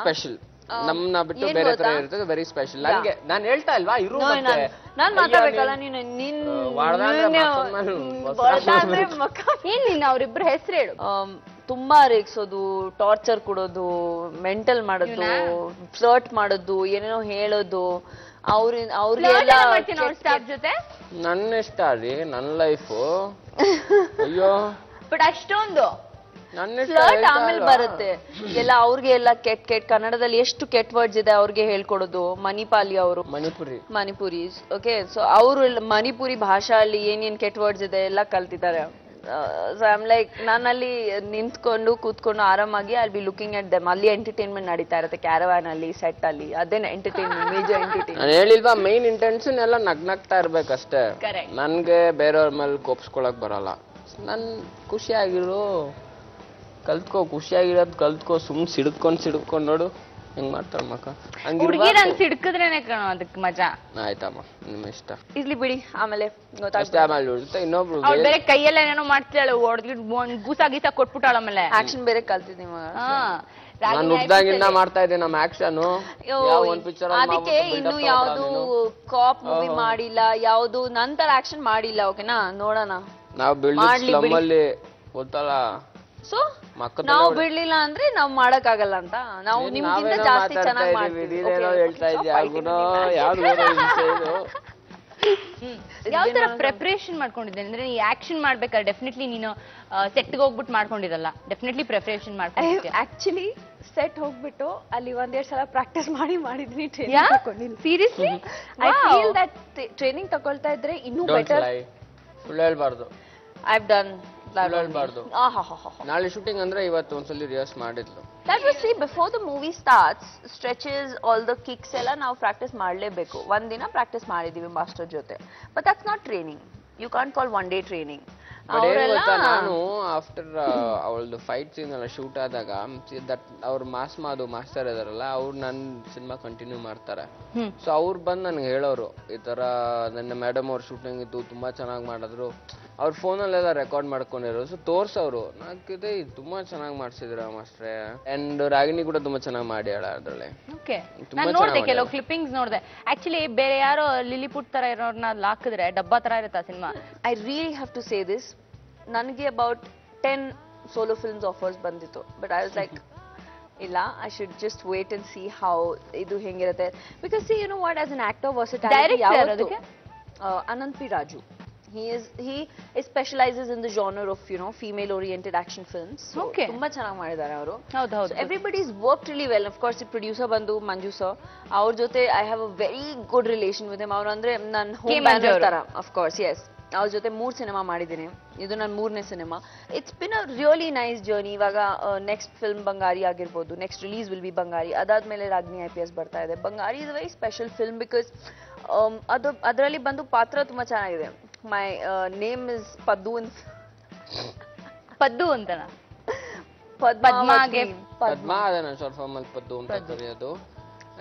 Special ನಮ್ನ ಬಿಟ್ಟು ಬೇರೆ ತರ? ಇರ್ತದೆ ವೆರಿ ಸ್ಪೆಷಲ್ ನನ್ಗೆ ನಾನ್ ಹೇಳ್ತಾ ಇಲ್ವಾ? ಇರು. ನಾನ್- ಮಾತಾಡ್ಬೇಕಲ್ಲ ನೀನ್- ಏನ್ ನೀನ್ ಅವ್ರಿಬ್ರ ಹೆಸರು ಹೇಳು. ತುಂಬಾ ರೇಗ್ಸೋದು ಟಾರ್ಚರ್ ಕೊಡೋದು ಮೆಂಟಲ್ ಮಾಡೋದು ಫ್ಲರ್ಟ್ ಮಾಡೋದು ಏನೇನೋ ಹೇಳೋದು. ಅವ್ರ ಅವ್ರಿಗೆ ಮಾಡ್ತೀನಿ ಸ್ಟಾಫ್ ಜೊತೆ? ನನ್ನ ಇಷ್ಟ ರೀ ನನ್ನ ಲೈಫು *laughs* ಅಯ್ಯೋ. ಬಟ್ ಅಷ್ಟೊಂದು. ನನ್ನ ಇಷ್ಟ ಫ್ಲರ್ಟ್ ಆಮೇಲೆ ಬರುತ್ತೆ. ಎಲ್ಲ ಅವ್ರಿಗೆ ಎಲ್ಲ ಕೆಟ್ ಕೆಟ್ ಕನ್ನಡದಲ್ಲಿ ಎಷ್ಟು ಕೆಟ್ ವರ್ಡ್ಸ್ ಇದೆ ಅವ್ರಿಗೆ ಹೇಳ್ಕೊಡೋದು. ಮಣಿಪಾಲಿ ಅವರು. ಮಣಿಪುರಿ. ಮಣಿಪುರಿ. ಓಕೆ ಸೊ ಅವರು ಮಣಿಪುರಿ ಭಾಷೆಯಲ್ಲಿ ಏನೇನ್ ಕೆಟ್ ವರ್ಡ್ಸ್ ಇದೆ ಎಲ್ಲ ಕಲ್ತಿದ್ದಾರೆ. ಸೊ ಐಮ್ ಲೈಕ್ ನಾನಲ್ಲಿ ನಿಂತ್ಕೊಂಡು ಕೂತ್ಕೊಂಡು ಆರಾಮಾಗಿ I be looking at them ಅಲ್ಲಿ ಎಂಟರ್ಟೈನ್ಮೆಂಟ್ ನಡೀತಾ ಇರುತ್ತೆ ಕ್ಯಾರವಾನ್ ಅಲ್ಲಿ ಸೆಟ್ ಅಲ್ಲಿ. ಅದೇನೆ ಎಂಟರ್ಟೈನ್ಮೆಂಟ್ ಮೇಜರ್ ಎಂಟರ್ಟೈನ್ಮೆಂಟ್ ನಾನು ಹೇಳಿಲ್ವಾ ಮೈನ್ ಇಂಟೆನ್ಷನ್ ಎಲ್ಲ ನಗ್ನಗ್ತಾ ಇರ್ಬೇಕಷ್ಟೇ. Correct. ನನ್ಗೆ ಬೇರೆಯವ್ರ ಮೇಲೆ ಕೋಪ್ಸ್ಕೊಳಕ್ ಬರಲ್ಲ. ನನ್ ಖುಷಿಯಾಗಿರೋ ಕಲ್ತ್ಕೋ ಖುಷಿಯಾಗಿರೋದ್ ಕಲ್ತ್ಕೋ ಸುಮ್ ಸಿಡ್ಕೊಂಡ್ ಸಿಡ್ಕೊಂಡ್ ನೋಡು. ಹೆಂಗ್ ಮಾಡ್ತಾಳ ಮಕ್ಕ ಹುಡುಗಿರ್ ಹಂಗ್ ಸಿಡ್ಕಿದ್ರೇನೆ ಕಣೋ ಅದಕ್ಕೆ ಮಜಾ. ಆಯ್ತಮ್ಮ ನಿಮ್ ಇಷ್ಟ. ಇರ್ಲಿ ಬಿಡಿ ಆಮೇಲೆ ಅಷ್ಟೇ ಗೊತ್ತಾಗ್ತದೆ ಆಮೇಲೆ ಉಳಿತ ಇನ್ನೊಬ್ರು ಅವ್ಳು ಬೇರೆ ಕೈಯೆಲ್ಲ ಏನೇನೋ ಮಾಡ್ತಿದ್ದಾಳೆ ಹೊಡ್ದಿಡ್ ಗೂಸ ಗೀಸ ಕೊಟ್ಬಿಟ್ಟಾಳ ಆಮೇಲೆ. ಆಕ್ಷನ್ ಬೇರೆ ಕಲ್ತಿದ್ದೀನಿ ಹಾ. ನಾನು ಮಾಡ್ತಾ ಇದ್ದೆ ನಮ್ಮ ಆಕ್ಷನ್. ಅದಕ್ಕೆ ಇನ್ನು ಯಾವ್ದು ಕಾಪ್ ಮೂವಿ ಮಾಡಿಲ್ಲ ಯಾವ್ದು ನಂತರ ಆಕ್ಷನ್ ಮಾಡಿಲ್ಲ ಓಕೆನಾ ನೋಡೋಣ. ನಾವು ಗೊತ್ತಲ್ಲ ಸೊ ನಾವು ಬಿಡ್ಲಿಲ್ಲ ಅಂದ್ರೆ ನಾವ್ ಮಾಡಕ್ ಆಗಲ್ಲ ಅಂತ. ನಾವು ನಿಮ್ಗಿಂತ ಜಾಸ್ತಿ ಚೆನ್ನಾಗಿ ಮಾಡ್ತೀವಿ ಹೇಳ್ತಾ ಯಾವ ತರ ಪ್ರಿಪರೇಷನ್ ಮಾಡ್ಕೊಂಡಿದ್ದೆ ಅಂದ್ರೆ ಈ ಆಕ್ಷನ್ ಮಾಡ್ಬೇಕಾದ್ರೆ ಡೆಫಿನೆಟ್ಲಿ ನೀನು ಸೆಟ್ಗೆ ಹೋಗ್ಬಿಟ್ಟು ಮಾಡ್ಕೊಂಡಿರಲ್ಲ. ಡೆಫಿನೆಟ್ಲಿ ಪ್ರಿಪರೇಷನ್ ಮಾಡ್ಕೊಂಡಿದ್ದೆ ಆಕ್ಚುಲಿ ಸೆಟ್ ಹೋಗ್ಬಿಟ್ಟು ಅಲ್ಲಿ ಒಂದೆರಡು ಸಲ ಪ್ರಾಕ್ಟೀಸ್ ಮಾಡಿ ಮಾಡಿದ್ನಿ yeah? Training seriously I feel that training ತಗೊಳ್ತಾ ಇದ್ರೆ ಇನ್ನೂ ಬೆಟರ್ ಸುಳ್ಳು ಹೇಳ್ಬಾರ್ದು. ಐ ಡನ್ ನಾಳೆ ಶೂಟಿಂಗ್ ಅಂದ್ರೆ ಇವತ್ತು ಒಂದ್ಸಲಿ ರಿಹರ್ಸ್ ಮಾಡಿದ್ಲು. That was see before the movie starts stretches all the kicks ಎಲ್ಲ ನಾವು ಪ್ರಾಕ್ಟೀಸ್ ಮಾಡಲೇಬೇಕು. ಒಂದಿನ ಪ್ರಾಕ್ಟೀಸ್ ಮಾಡಿದೀವಿ ಮಾಸ್ಟರ್ ಜೊತೆ. But that's not training you can't call one day training ನಾನು ಆಫ್ಟರ್ ಅವಳದು ಫೈಟ್ ಸೀನ್ ಎಲ್ಲ ಶೂಟ್ ಆದಾಗ ದಟ್ ಅವ್ರ ಮಾಸ್ ಮಾದು ಮಾಸ್ಟರ್ ಇದಾರಲ್ಲ ಅವ್ರು ನನ್ನ ಸಿನಿಮಾ ಕಂಟಿನ್ಯೂ ಮಾಡ್ತಾರೆ. ಸೊ ಅವ್ರು ಬಂದು ನನಗೆ ಹೇಳೋರು ಈ ತರ ನನ್ನ ಮೇಡಮ್ ಅವ್ರ ಶೂಟಿಂಗ್ ಇತ್ತು ತುಂಬಾ ಚೆನ್ನಾಗಿ ಮಾಡಿದ್ರು. ಅವ್ರ ಫೋನಲ್ಲೆಲ್ಲ ರೆಕಾರ್ಡ್ ಮಾಡ್ಕೊಂಡಿರೋ ಸೊ ತೋರ್ಸವ್ರು. ನಾಕಿದೆ ತುಂಬಾ ಚೆನ್ನಾಗಿ ಮಾಡ್ಸಿದ್ರ ಮಾಸ್ಟ್ರೆ ಅಂಡ್ ರಾಗಿಣಿ ಕೂಡ ತುಂಬಾ ಚೆನ್ನಾಗಿ ಮಾಡ್ಯಾಳ ಅದ್ರಲ್ಲಿ. ಓಕೆ ನಾನು ನೋಡ್ದೆ ಕೆಲವು ಕ್ಲಿಪ್ಪಿಂಗ್ಸ್ ನೋಡ್ದೆ. ಆಕ್ಚುಲಿ ಬೇರೆ ಯಾರೋ ಲಿಲಿಪುಟ್ ತರ ಇರೋರ್ನ ಹಾಕಿದ್ರೆ ಡಬ್ಬಾ ತರ ಇರುತ್ತೆ cinema? I really have to say this ನನಗೆ about ten solo films offers ಬಂದಿತ್ತು. ಬಟ್ ಐ ವಾಸ್ ಲೈಕ್ ಇಲ್ಲ I should just wait and see how ಇದು ಹೆಂಗಿರುತ್ತೆ. Because see you know what as an actor worse ಅದಕ್ಕೆ? Anant P Raju. He is he specializes in the genre of you know female oriented action films. So, Okay. ತುಂಬಾ ಚೆನ್ನಾಗಿ ಮಾಡಿದ್ದಾರೆ ಅವರು. ಹೌದು ಹೌದು everybody is work really well of course producer ಬಂದು Manju sir ಅವ್ರ ಜೊತೆ I have a very good relation with ಅವ್ರು ಅಂದ್ರೆ ನನ್ನ ಹೋಮ್ ತರ. ಆಫ್ ಕೋರ್ಸ್ ಎಸ್ ಅವ್ರ ಜೊತೆ ಮೂರ್ ಸಿನಿಮಾ ಮಾಡಿದ್ದೀನಿ. ಇದು ನನ್ನ ಮೂರನೇ cinema it's been a really nice journey ಇವಾಗ ನೆಕ್ಸ್ಟ್ ಫಿಲ್ಮ್ ಬಂಗಾರಿ ಆಗಿರ್ಬೋದು. ನೆಕ್ಸ್ಟ್ ರಿಲೀಸ್ ವಿಲ್ ಬಿ ಬಂಗಾರಿ ಅದಾದ್ಮೇಲೆ ರಾಗ್ನಿ ಐ ಪಿ ಎಸ್ ಬರ್ತಾ ಇದೆ. Bangari is very special film because ಅದು ಅದರಲ್ಲಿ ಬಂದು ಪಾತ್ರ ತುಂಬಾ ಚೆನ್ನಾಗಿದೆ. ಮೈ ನೇಮ್ ಇಸ್ ಪದ್ದು ಅಂತ ಪದ್ದು ಅಂತನ. ಪದ್ಮಾಗೆ ಪದ್ಮ ಅದನ್ನ ಶಾರ್ಟ್ ಫಾರ್ಮ್ ಅಲ್ಲಿ ಪದ್ದು ಅಂತ ಕರೆಯೋದು.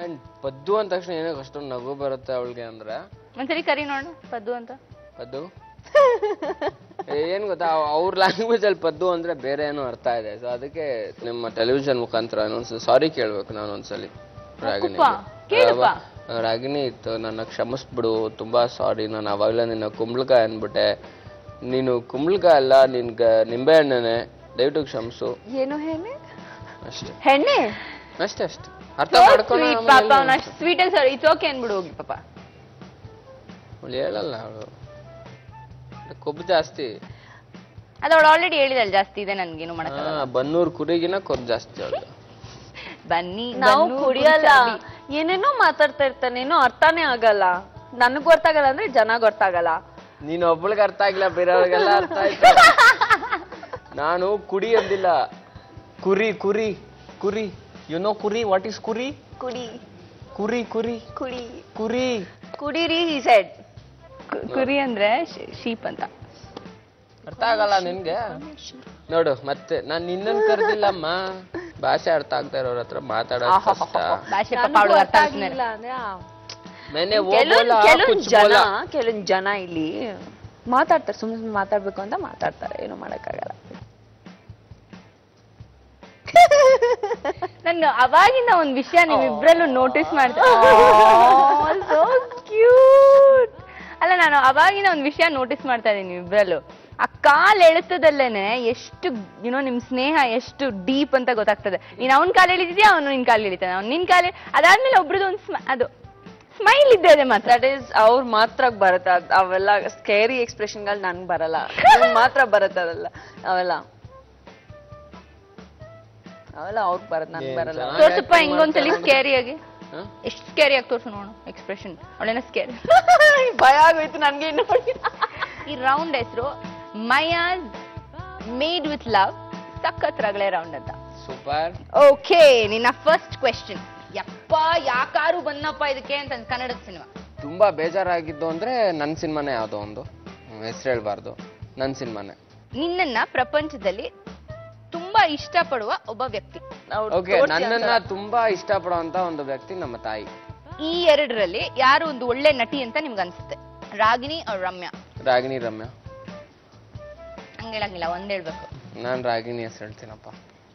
ಅಂಡ್ ಪದ್ದು ಅಂದ ತಕ್ಷಣ ಏನೋ ಅಷ್ಟೊಂದು ನಗು ಬರುತ್ತೆ ಅವಳಿಗೆ ಅಂದ್ರೆ. ಒಂದ್ಸರಿ ಕರಿ ನೋಡು ಪದ್ದು ಅಂತ. ಪದ್ದು *laughs* ಏನ್ ಗೊತ್ತಾ ಅವ್ರ ಲ್ಯಾಂಗ್ವೇಜ್ ಅಲ್ಲಿ ಪದ್ದು ಅಂದ್ರೆ ಬೇರೆ ಏನೋ ಅರ್ಥ ಇದೆ. ಸೊ ಅದಕ್ಕೆ ನಿಮ್ಮ ಟೆಲಿವಿಷನ್ ಮುಖಾಂತರ ಸಾರಿ ಕೇಳ್ಬೇಕು ನಾನು ಒಂದ್ಸಲಿ. ರಾಗಿಣಿ. ರಾಗಿಣಿ ಇತ್ತು. ನನ್ನ ಕ್ಷಮಿಸ್ಬಿಡು ತುಂಬಾ ಸಾರಿ ನಾನು ಅವಾಗಲೇ ನಿನ್ನ ಕುಂಬಳಕಾಯಿ ಅಂದ್ಬಿಟ್ಟೆ. ನೀನು ಕುಂಬಳಕಾಯಿ ಅಲ್ಲ ನಿನ್ ನಿಂಬೆ ಹಣ್ಣನೆ. ದಯವಿಟ್ಟು ಕ್ಷಮಿಸು. ಏನು ಹೇಳಿ ಅಷ್ಟೇ. ಹೆಣ್ಣೆ? ಅಷ್ಟೇ ಅಷ್ಟೇ. ಅರ್ಥ ಮಾಡ್ಕೊಂಡು ಸ್ವೀಟ್ ಪಾಪ ಅವನ ಸ್ವೀಟ್ ಸರ್ ಇಟ್ಸ್ ಓಕೆ ಅನ್ಬಿಡು ಹೋಗಿ ಪಾಪ. ಅವಳು ಹೇಳಲ್ಲ ಅವಳು. ಕೊಬ್ಬು ಜಾಸ್ತಿ. ಅದು ಅವಳು ಆಲ್ರೆಡಿ ಹೇಳಿದಳು ಜಾಸ್ತಿ ಇದೆ ನನ್ಗೇನು ಏನು ಹಾ ಬನ್ನೂರ್ ಕುರಿಗಿನ ಕೊಬ್ಬು ಜಾಸ್ತಿ ಅವಳು. ಬನ್ನಿ ನಾವು ಕುಡಿಯಲ್ಲ. ಏನೇನೋ ಮಾತಾಡ್ತಾ ಇರ್ತಾನೆ ಏನೋ ಅರ್ಥನೇ ಆಗಲ್ಲ. ನನಗ್ ಗೊತ್ತಾಗಲ್ಲ ಅಂದ್ರೆ ಜನ ಗೊತ್ತಾಗಲ್ಲ ನೀನ್ ಒಬ್ಬಳಿಗೆ ಅರ್ಥ ಆಗಿಲ್ಲ ಬೇರೆಯವ್ರಿಗೆಲ್ಲ ಅರ್ಥ ಆಯ್ತು. *laughs* ನಾನು ಕುಡಿ ಅಂದಿಲ್ಲ. ಕುರಿ ಕುರಿ ಕುರಿ. ಯು ನೋ ಕುರಿ? ವಾಟ್ ಇಸ್ ಕುರಿ? ಕುಡಿ ಕುರಿ ಕುರಿ. ಕುಡಿ ಕುರಿ. ಕುಡಿರಿ ಈ ಸೈಡ್ ಕುರಿ ಅಂದ್ರೆ ಶೀಪ್ ಅಂತ. ಅರ್ಥ ಆಗಲ್ಲ ನಿನ್ಗೆ. ನೋಡು ಮತ್ತೆ ನಾನ್ ನಿನ್ನ ಕರ್ದಿಲ್ಲಮ್ಮ. ಭಾಷೆ ಅರ್ಥ ಆಗ್ತಾ ಇರೋರ ಹತ್ರ ಮಾತಾಡೋದು ಕೆಲವೊಂದ್ ಜನ ಕೆಲವೊಂದ್ ಜನ ಇಲ್ಲಿ ಮಾತಾಡ್ತಾರೆ ಸುಮ್ ಸುಮ್ ಮಾತಾಡ್ಬೇಕು ಅಂತ ಮಾತಾಡ್ತಾರೆ ಏನು ಮಾಡಕ್ಕಾಗಲ್ಲ. *laughs* ನಾನು ಅವಾಗಿನ ಒಂದ್ ವಿಷಯ ನೀವಿಬ್ರಲ್ಲೂ ನೋಟಿಸ್ ಮಾಡ್ತೀನಿ ಅಲ್ಲ ನಾನು ಅವಾಗಿನ ಒಂದ್ ವಿಷಯ ನೋಟಿಸ್ ಮಾಡ್ತಾ ಇದ್ದೀನಿ ಇಬ್ರಲ್ಲೂ ಆ ಕಾಲ್ ಎಳೆತದಲ್ಲೇನೆ ಎಷ್ಟು ಯುನೋ ನಿಮ್ ಸ್ನೇಹ ಎಷ್ಟು ಡೀಪ್ ಅಂತ ಗೊತ್ತಾಗ್ತದೆ. ನೀನ್ ಅವನ್ ಕಾಲ್ ಎಳಿತಿದ್ಯಾ ಅವನು ನಿನ್ ಕಾಲ್ ಎಳಿತಾನೆ. ಅವ್ನು ನಿನ್ ಕಾಲ್ ಅದಾದ್ಮೇಲೆ ಒಬ್ರದ್ದು ಒಂದು ಸ್ಮ ಅದು ಸ್ಮೈಲ್ ಇದ್ದೇ ಇದೆ ಮಾತ್ರ. ದಟ್ ಈಸ್ ಅವ್ರ ಮಾತ್ರ ಬರುತ್ತೆ. ಅದ್- ಅವೆಲ್ಲ ಸ್ಕೇರಿ ಎಕ್ಸ್ಪ್ರೆಷನ್ಗಳು ನನ್ಗೆ ಬರಲ್ಲ. ಅವ್ರ ಮಾತ್ರ ಬರುತ್ತೆ ಅದೆಲ್ಲ ಅವೆಲ್ಲ. ಅವೆಲ್ಲ ಅವ್ರಿಗೆ ಬರತ್ತೆ ನನ್ಗೆ ಬರಲ್ಲ. ತೋರ್ಸಪ್ಪ ಹಿಂಗೊಂದ್ಸಲಿ ಸ್ಕೇರಿ ಆಗಿ? ಎಷ್ಟು ಸ್ಕೇರಿ ಆಗಿ ತೋರ್ಸು ನೋಡು ಎಕ್ಸ್ಪ್ರೆಷನ್ ಅವಳೇನ ಸ್ಕೇರಿ ಭಯ ಆಗೋಯ್ತು ನನ್ಗೆ ನೋಡಿ ಈ ರೌಂಡ್ ಹೆಸರು ಮಯಾಸ್ ಮೇಡ್ ವಿತ್ ಲವ್ ಸಖತ್ ರಗಳೆ ರೌಂಡ್ ಅಂತ. ಸೂಪರ್ ಓಕೆ ನಿನ್ನ ಫಸ್ಟ್ ಕ್ವೆಶ್ಚನ್ ಯಪ್ಪ ಯಾಕಾರು ಬಂದಪ್ಪ ಇದಕ್ಕೆ ಅಂತ ಕನ್ನಡದ ಸಿನಿಮಾ ತುಂಬಾ ಬೇಜಾರಾಗಿದ್ದು ಅಂದ್ರೆ ನನ್ನ ಸಿನಿಮಾನೇ ಯಾವುದೋ ಒಂದು. ಹೆಸರು ಹೇಳ್ಬಾರ್ದು. ನನ್ನ ಸಿನಿಮಾನೇ. ನಿನ್ನನ್ನ ಪ್ರಪಂಚದಲ್ಲಿ ತುಂಬಾ ಇಷ್ಟಪಡುವ ಒಬ್ಬ ವ್ಯಕ್ತಿ. ಓಕೆ ನನ್ನನ್ನ ತುಂಬಾ ಇಷ್ಟಪಡುವಂತ ಒಂದು ವ್ಯಕ್ತಿ ನಮ್ಮ ತಾಯಿ. ಈ ಎರಡರಲ್ಲಿ ಯಾರು ಒಂದು ಒಳ್ಳೆ ನಟಿ ಅಂತ ನಿಮ್ಗೆ ಅನ್ಸುತ್ತೆ ರಾಗಿಣಿ ಅವ್ರ ರಮ್ಯಾ? ರಾಗಿಣಿ ರಮ್ಯಾ. ಹಂಗ್ ಹೇಳಂಗಿಲ್ಲ ಒಂದ್ ಹೇಳ್ಬೇಕು. ನಾನ್ ರಾಗಿಣಿ ಹೆಸರು ಹೇಳ್ತೀನಪ್ಪ.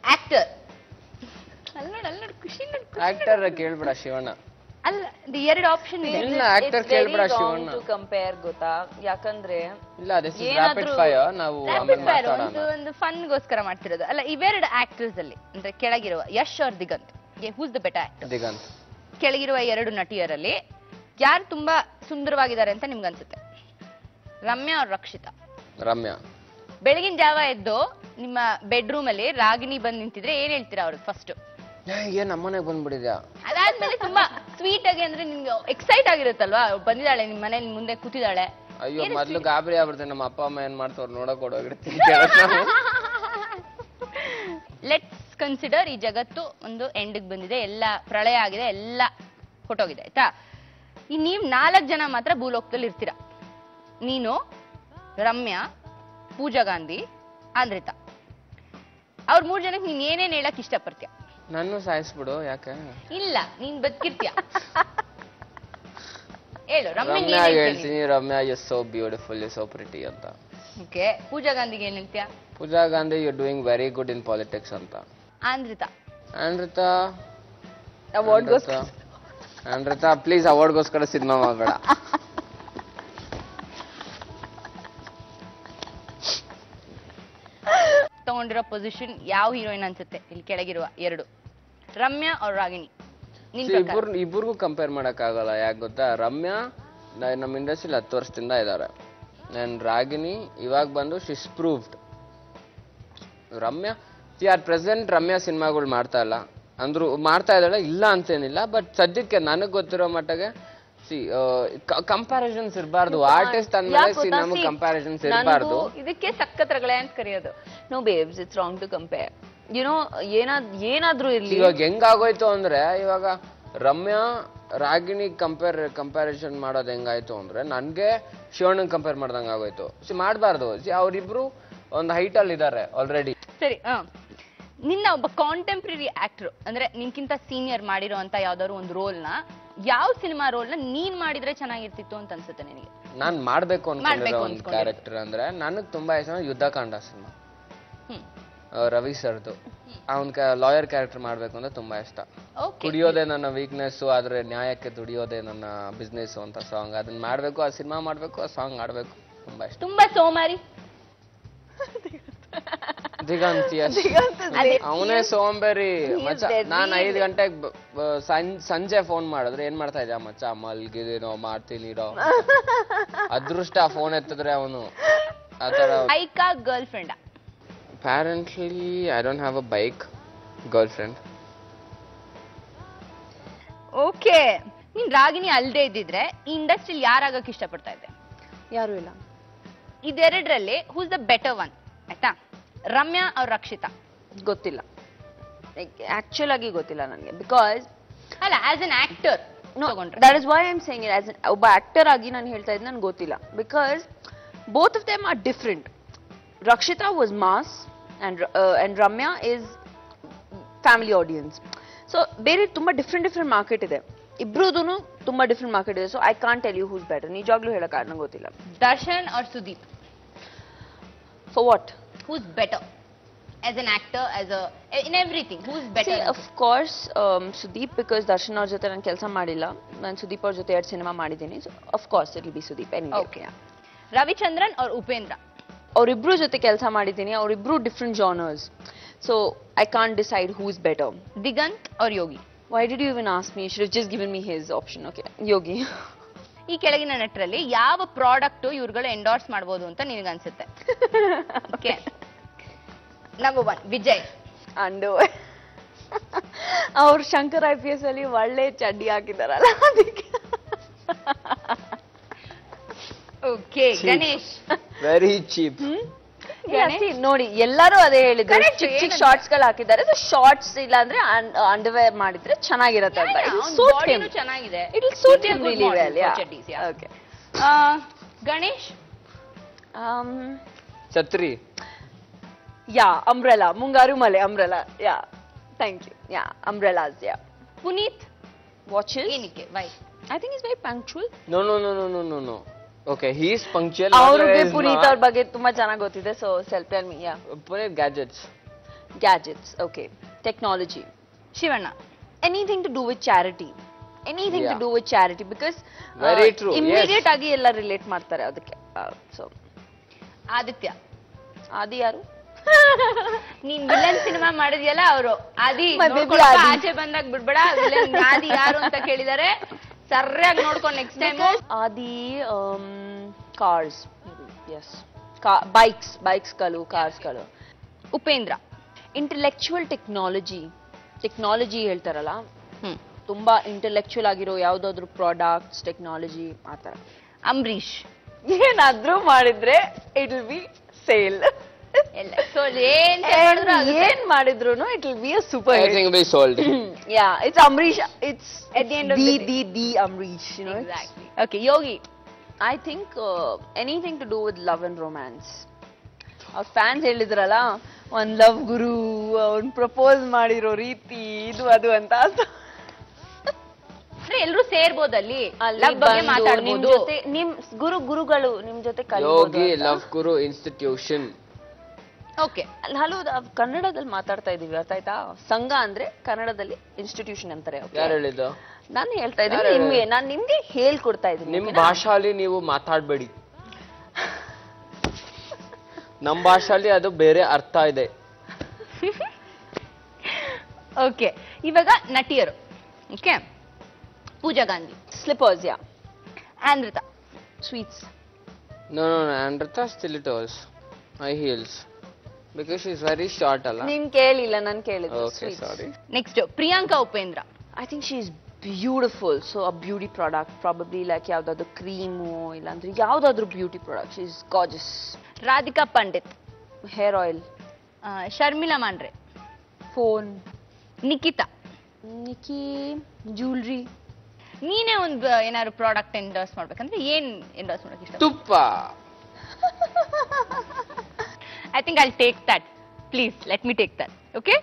ಆಕ್ಟರ್ ಅಲ್ಲ ನೋಡ್ ಅಲ್ಲ ನೋಡ್ ಖುಷಿ ನೋಡ್ ಖುಷಿ ಆಕ್ಟರ್ ಕೇಳ್ಬೇಡ ಶಿವಣ್ಣ. ಅಲ್ಲ ಇದು ಎರಡು ಆಪ್ಷನ್ ಇದೆ. ಇಲ್ಲ ಆಕ್ಟರ್ ಕೇಳ್ಬೇಡ ಶಿವಣ್ಣ. ಟು ಕಂಪೇರ್ ಗೊತ್ತಾ? ಯಾಕಂದ್ರೆ ಇಲ್ಲ ಅದೇ ರ್ಯಾಪಿಡ್ ಫೈರ್ ನಾವು ಆಮೇಲೆ Rapid fire ಮಾತಾಡೋಣ. ಒಂದು ಒಂದು ಫನ್ಗೋಸ್ಕರ ಮಾಡ್ತಿರೋದು. ಅಲ್ಲ ಇವೆರಡು ಆಕ್ಟರ್ಸ್ ಅಲ್ಲಿ ಅಂದ್ರೆ ಕೆಳಗಿರುವ ಯಶ್ ಅವ್ರ Diganth. Who's the better actor Diganth. ಕೆಳಗಿರುವ ಎರಡು ನಟಿಯರಲ್ಲಿ ಯಾರು ತುಂಬಾ ಸುಂದರವಾಗಿದ್ದಾರೆ ಅಂತ ನಿಮ್ಗೆ ಅನ್ಸುತ್ತೆ ರಮ್ಯಾ ಅವ್ರ ರಕ್ಷಿತಾ? ರಮ್ಯಾ. ಬೆಳಗಿನ ಜಾವ ಎದ್ದು ನಿಮ್ಮ ಬೆಡ್ರೂಮ್ ಅಲ್ಲಿ ರಾಗಿಣಿ ಬಂದ್ ನಿಂತಿದ್ರೆ ಏನ್ ಹೇಳ್ತೀರಾ ಅವ್ರಿಗೆ ಫಸ್ಟ್ ಏನ್ ನಮ್ಮನೆಗೆ ಬಂದ್ಬಿಟ್ಟಿದ್ಯಾ? ಅದಾದ್ಮೇಲೆ ತುಂಬಾ ಸ್ವೀಟ್ ಆಗಿ ಅಂದ್ರೆ ನಿಮ್ಗೆ ಎಕ್ಸೈಟ್ ಆಗಿರುತ್ತಲ್ವಾ? ಬಂದಿದ್ದಾಳೆ ನಿಮ್ ಮನೇಲಿ ಮುಂದೆ ಕೂತಿದ್ದಾಳೆ. ಅಯ್ಯೋ ಮೊದ್ಲು ಗಾಬರಿ ಆಗ್ಬಿಡ್ತೇನೆ ನಮ್ಮ ಅಪ್ಪ ಅಮ್ಮ ಏನ್ ಮಾಡ್ತಾವ್ರು ನೋಡಕ್ ಓಡೋಗಿರ್ತೀನಿ ಲೆಟ್ಸ್ ಕನ್ಸಿಡರ್ ಈ ಜಗತ್ತು ಒಂದು ಎಂಡಿಗೆ ಬಂದಿದೆ ಎಲ್ಲ ಪ್ರಳಯ ಆಗಿದೆ ಎಲ್ಲ ಹೊಟ್ಟೋಗಿದೆ ಆಯ್ತಾ? ಈ ನೀವ್ ನಾಲ್ಕು ಜನ ಮಾತ್ರ ಭೂಲೋಕದಲ್ಲಿ ಇರ್ತೀರಾ ನೀನು ರಮ್ಯಾ ಪೂಜಾ ಗಾಂಧಿ ಆಂದ್ರಿತಾ. ಅವ್ರ ಮೂರ್ ಜನಕ್ಕೆ ನೀನ್ ಏನೇನ್ ಹೇಳಕ್ ಇಷ್ಟಪಡ್ತೀಯ? ನನ್ನ ಸಾಯಿಸ್ಬಿಡು ಯಾಕೆ? ಇಲ್ಲ ನೀನ್ ಬದುಕಿರ್ತೀಯ? ಹೇಳು ರಮ್ಯಾ ಹೇಳ್ತೀನಿ Ramya is so beautiful is so pretty ಅಂತ. ಓಕೆ ಪೂಜಾ ಗಾಂಧಿಗೆ ಏನ್ ಹೇಳ್ತೀಯ? Pooja Gandhi you doing very good in politics ಅಂತ. ಆಂದ್ರಿತಾ. ಅವಾರ್ಡ್ ಅವಾರ್ಡ್ಗೋಸ್ಕರ ಆಂಡ್ರಿತಾ ಪ್ಲೀಸ್ ಅವಾರ್ಡ್ಗೋಸ್ಕರ ಸಿನಿಮಾ ಮಾಡಬೇಡ. ತಗೊಂಡಿರೋ ಪೊಸಿಷನ್ ಯಾವ ಹೀರೋಯಿನ್ ಅನ್ಸುತ್ತೆ? ಇಲ್ಲಿ ಕೆಳಗಿರುವ ಎರಡು. ರಮ್ಯಾ ಅವ್ರ ರಾಗಿಣಿ? ಇಬ್ಬರು ಇಬ್ಬರಿಗೂ ಕಂಪೇರ್ ಆಗಲ್ಲ ಯಾಕೆ ಗೊತ್ತಾ? ರಮ್ಯಾ ನಮ್ಮ ಇಂಡಸ್ಟ್ರಿಲಿ ಹತ್ತು ವರ್ಷದಿಂದ ಇದ್ದಾರೆ ನಾನು ರಾಗಿಣಿ ಇವಾಗ ಬಂದು she's proved Ramya she are present Ramya ಸಿನಿಮಾಗಳು ಮಾಡ್ತಾ ಇಲ್ಲ. ಅಂದ್ರು ಮಾಡ್ತಾ ಇದ್ದಾಳೆ ಇಲ್ಲ ಅಂತೇನಿಲ್ಲ ಬಟ್ ಸದ್ಯಕ್ಕೆ ನನಗೆ ಗೊತ್ತಿರೋ ಮಟ್ಟಿಗೆ ಸಿ ಕಂಪ್ಯಾರಿಸನ್ಸ್ ಇರಬಾರ್ದು. ಆರ್ಟಿಸ್ಟ್ ಅಂದ್ಮೇಲೆ ಸಿ ನಮಗೆ ಕಂಪ್ಯಾರಿಸನ್ಸ್ ಇರಬಾರ್ದು. ಇದಕ್ಕೆ ಸಖತ್ ರಗಳೆ ಅಂತ ಕರೆಯೋದು. No babes it's wrong to compare you know ಏನಾದ್ ಏನಾದ್ರೂ ಇರ್ಲಿ. ಇವಾಗ ಹೆಂಗಾಗೋಯ್ತು ಅಂದ್ರೆ ಇವಾಗ ರಮ್ಯಾ ರಾಗಿಣಿ ಕಂಪೇರ್ ಕಂಪ್ಯಾರಿಸನ್ ಮಾಡೋದು ಹೆಂಗಾಯ್ತು ಅಂದ್ರೆ ನನ್ಗೆ ಶಿವಣ್ಣನ್ ಕಂಪೇರ್ ಮಾಡ್ದಂಗೆ ಆಗೋಯ್ತು. ಸಿ ಮಾಡಬಾರ್ದು. ಸಿ ಅವರಿಬ್ರು ಒಂದು ಹೈಟ್ ಅಲ್ಲಿ ಇದ್ದಾರೆ ಆಲ್ರೆಡಿ ಸರಿ ಹ ನಿನ್ನ ಒಬ್ಬ ಕಾಂಟೆಂಪ್ರರಿ ಆಕ್ಟರ್ ಅಂದ್ರೆ ನಿನ್ಕಿಂತ ಸೀನಿಯರ್ ಮಾಡಿರೋ ಅಂತ ಯಾವ್ದಾದ್ರು ಒಂದು ರೋಲ್ನ ಯಾವ ಸಿನಿಮಾ ರೋಲ್ನ ನೀನ್ ಮಾಡಿದ್ರೆ ಚೆನ್ನಾಗಿರ್ತಿತ್ತು ಅಂತ ಅನ್ಸುತ್ತೆ ನಿನಗೆ? ನಾನ್ ಮಾಡ್ಬೇಕು ಅನ್ಕೊಂಡಿರೋ ಒಂದು. ಕ್ಯಾರೆಕ್ಟರ್ ಅಂದ್ರೆ ನನಗ್ ತುಂಬಾ ಇಷ್ಟ ಯುದ್ಧಕಾಂಡ ಸಿನಿಮಾ. ಹ್ಮ್. ರವಿ ಸರ್ದು. ಅವನ್ ಲಾಯರ್ ಕ್ಯಾರೆಕ್ಟರ್ ಮಾಡ್ಬೇಕು ಅಂದ್ರೆ ತುಂಬಾ ಇಷ್ಟ. ಕುಡಿಯೋದೇ ನನ್ನ ವೀಕ್ನೆಸ್ ಆದ್ರೆ ನ್ಯಾಯಕ್ಕೆ ದುಡಿಯೋದೇ ನನ್ನ ಬಿಸ್ನೆಸ್ ಅಂತ ಸಾಂಗ್ ಅದನ್ನ ಮಾಡ್ಬೇಕು ಆ ಸಿನಿಮಾ ಮಾಡ್ಬೇಕು ಆ ಸಾಂಗ್ ಆಡ್ಬೇಕು. ತುಂಬಾ ಇಷ್ಟ. ತುಂಬಾ ಸೋಮಾರಿ. ದಿಗಂತ್. ಅವನೇ ಸೋಂಬೇರಿ. ಮಚ್ಚ ನಾನ್ ಐದ್ ಗಂಟೆಗೆ ಸಂಜೆ ಫೋನ್ ಮಾಡಿದ್ರೆ ಏನ್ ಮಾಡ್ತಾ ಇದ್ದ ಮಚ್ಚ? ಮಲ್ಗಿದೀನೋ ಮಾಡ್ತೀನಿರೋ ಅದೃಷ್ಟ ಫೋನ್ ಎತ್ತಿದ್ರೆ ಅವನು. ಆತರ ಬೈಕಾ girlfriend apparently I don't have a bike girlfriend okay. ನೀನ್ ರಾಗಿಣಿ ಅಲ್ದೇ ಇದ್ದಿದ್ರೆ ಈ ಇಂಡಸ್ಟ್ರಿಲಿ ಯಾರಾಗಕ್ಕೆ ಇಷ್ಟಪಡ್ತಾ ಇದ್ದೆ? ಯಾರು ಇಲ್ಲ. ಇದೆರಡರಲ್ಲಿ ಹೂಸ್ ದ ಬೆಟರ್ ಒನ್ ಆಯ್ತಾ? ರಮ್ಯಾ ಅವ್ರ ರಕ್ಷಿತಾ. ಗೊತ್ತಿಲ್ಲ. ಆಕ್ಚುಲ್ ಆಗಿ ಗೊತ್ತಿಲ್ಲ ನನಗೆ. ಬಿಕಾಸ್ ಅಲ್ಲ as an actor that is why I'm saying as ಒಬ್ಬ ಆಕ್ಟರ್ ಆಗಿ ನಾನು ಹೇಳ್ತಾ ಇದ್ದು ನನಗೆ ಗೊತ್ತಿಲ್ಲ. Because both of them are different Rakshita was mass and and Ramya is family audience so ಬೇರೆ ತುಂಬ ಡಿಫ್ರೆಂಟ್ ಡಿಫ್ರೆಂಟ್ ಮಾರ್ಕೆಟ್ ಇದೆ. ಇಬ್ರೂದು ತುಂಬ ಡಿಫ್ರೆಂಟ್ ಮಾರ್ಕೆಟ್ ಇದೆ. So I can't tell you who's better ನಿಜವಾಗ್ಲೂ ಹೇಳೋ ಕಾರಣ ಗೊತ್ತಿಲ್ಲ. Darshan or Sudeep. For what who's better as an actor as uh in everything who's See, better of course, um, Sudeep because Darshan ಅವ್ರ ಜೊತೆ ನಾನು ಕೆಲಸ ಮಾಡಿಲ್ಲ ನಾನು ಸುದೀಪ್ ಅವ್ರ ಜೊತೆ ಎರಡು ಸಿನಿಮಾ ಮಾಡಿದ್ದೀನಿ so of course it be Sudeep any okay Ravichandran ಅವ್ರ ಉಪೇಂದ್ರ ಅವರಿಬ್ರು ಜೊತೆ ಕೆಲಸ ಮಾಡಿದ್ದೀನಿ ಅವರಿಬ್ರು different genres so I can't decide who is better Diganth ಅವ್ರ Yogi why did you even ask me should just given me his option okay Yogi ಈ ಕೆಳಗಿನ ನಟರಲ್ಲಿ ಯಾವ ಪ್ರಾಡಕ್ಟ್ ಇವ್ರುಗಳು ಎಂಡೋರ್ಸ್ ಮಾಡ್ಬೋದು ಅಂತ ನಿನಗನ್ಸುತ್ತೆ? *laughs* Okay number one Vijay and ಅವ್ರು Shankar I P S ಅಲ್ಲಿ ಒಳ್ಳೆ ಚಡ್ಡಿ ಹಾಕಿದಾರಲ್ಲ ಅದಕ್ಕೆ. ಓಕೆ ಗಣೇಶ್ ವೆರಿ ಚೀಪ್ ನೋಡಿ ಎಲ್ಲರೂ ಅದೇ ಹೇಳಿದ್ರು Correct, ಚಿಕ್ಕ ಚಿಕ್ಕ ಶಾರ್ಟ್ಸ್ಗಳು ಹಾಕಿದ್ದಾರೆ ಸೊ ಶಾರ್ಟ್ಸ್ ಇಲ್ಲ ಅಂದ್ರೆ ಅಂಡರ್ವೇರ್ ಮಾಡಿದ್ರೆ ಚೆನ್ನಾಗಿರತ್ತೆ ಅಂತ. ಚೆನ್ನಾಗಿದೆ. ಇಟ್. ಆ, ಗಣೇಶ್ ಛತ್ರಿ yeah umbrella Mungaru Male umbrella yeah thank you yeah umbrellas yeah Puneeth watches ಏನಕ್ಕೆ why I think is very punctual no no no no no no no okay is punctual ಅವ್ರಿಗೆ ಪುನೀತ್ ಅವ್ರ ಬಗ್ಗೆ ತುಂಬಾ ಚೆನ್ನಾಗಿ ಗೊತ್ತಿದೆ so self tell me yeah Puneeth gadgets gadgets okay technology Shivanna anything to do with charity anything to. Do with charity because Very true, yes. Immediate ಆಗಿ ಎಲ್ಲ relate ಮಾಡ್ತಾರೆ ಅದಕ್ಕೆ ಸೊ ಆದಿತ್ಯ ಆದಿ ಯಾರು *laughs* ನೀನ್ ವಿಲನ್ ಸಿನಿಮಾ ಮಾಡಿದ್ಯಲ್ಲ ಅವರು. ಆದಿ ಆಚೆ ಬಂದಾಗ ಬಿಡ್ಬೇಡ ವಿಲನ್ ಆದಿ ಯಾರು ಅಂತ ಕೇಳಿದಾರೆ. ಸರಿಯಾಗಿ ನೋಡ್ಕೊಂಡು ನೆಕ್ಸ್ಟ್ ಟೈಮ್ ಆದಿ ಕಾರ್ಸ್ ಎಸ್ ಬೈಕ್ಸ್ ಬೈಕ್ಸ್ಗಳು ಕಾರ್ಸ್ಗಳು ಉಪೇಂದ್ರ. ಇಂಟೆಲೆಕ್ಚುವಲ್ ಟೆಕ್ನಾಲಜಿ ಟೆಕ್ನಾಲಜಿ ಹೇಳ್ತಾರಲ್ಲ. ತುಂಬಾ ಇಂಟೆಲೆಕ್ಚುವಲ್ ಆಗಿರೋ ಯಾವ್ದಾದ್ರು ಪ್ರಾಡಕ್ಟ್ಸ್ ಟೆಕ್ನಾಲಜಿ ಆ ಥರ. ಅಂಬರೀಶ್ ಏನಾದ್ರೂ ಮಾಡಿದ್ರೆ ಇಟ್ ವಿಲ್ ಬಿ ಸೇಲ್ ಎಲ್ಲ ಸೊ ಏನ್ ಮಾಡಿದ್ರು ಆಗುತ್ತೆ. ಏನ್ ಮಾಡಿದ್ರು it will be a super yeah it's Ambareesh it's At the end of the the the the Ambareesh you know Exactly. Okay, Yogi I think anything to do with love and romance ಅವ್ರ fans ಹೇಳಿದ್ರಲ್ಲ ಒಂದ್ love ಗುರು ಅವ್ನ್ propose ಮಾಡಿರೋ ರೀತಿ ಇದು ಅದು ಅಂತ. *laughs* ಅಂದ್ರೆ ಎಲ್ರು ಸೇರ್ಬೋದಲ್ಲಿ ಅಲ್ಲಿ ಲವ್ ಬಗ್ಗೆ ಬಂದು ನಿಮ್ ಮಾತಾಡ್ಬೋದು. ಜೊತೆ ನಿಮ್ ಗುರು ಗುರುಗಳು ನಿಮ್ ಜೊತೆ Yogi love guru institution okay hello ಕನ್ನಡದಲ್ಲಿ ಮಾತಾಡ್ತಾ ಇದೀವಿ ಅರ್ಥ ಆಯ್ತಾ? ಸಂಘ ಅಂದ್ರೆ ಕನ್ನಡದಲ್ಲಿ ಇನ್ಸ್ಟಿಟ್ಯೂಷನ್ ಅಂತಾರೆ? ಯಾರು ಹೇಳಿದ್ದು? ನಾನು ಹೇಳ್ತಾ ಇದ್ದೀನಿ ನಿಮ್ಗೆ ನಾನು ನಿಮ್ಗೆ ಹೇಳ್ಕೊಡ್ತಾ ಇದ್ದೀನಿ ನಿಮ್ ಭಾಷಾಲಿ ನೀವು ಮಾತಾಡ್ಬೇಡಿ. ನಮ್ ಭಾಷಾಲಿ ಅದು ಬೇರೆ ಅರ್ಥ ಇದೆ. *laughs* ಓಕೆ ಇವಾಗ ನಟಿಯರು okay Pooja Gandhi slippers yeah? Aindrita sweets no no Aindrita stilettos I heels because is very short ಅಲ್ಲ? ನೀನ್ ಕೇಳಿಲ್ಲ ನಾನು ಕೇಳಿದ್ದು. Okay sorry next Priyanka Upendra. I think she is beautiful so a beauty product probably like ಯಾವ್ದಾದ್ರು cream ಇಲ್ಲಾಂದ್ರೆ ಯಾವ್ದಾದ್ರು beauty product she is gorgeous Radhika Pandit. Hair oil Sharmila Mandre. Phone Nikhita Niki jewellery ನೀನೇ ಒಂದು ಏನಾದ್ರು product endorse ಮಾಡ್ಬೇಕಂದ್ರೆ ಏನ್ endorse ಮಾಡಕ್ ಇಷ್ಟ ತುಪ್ಪ. *laughs* I think I take that please let me take that okay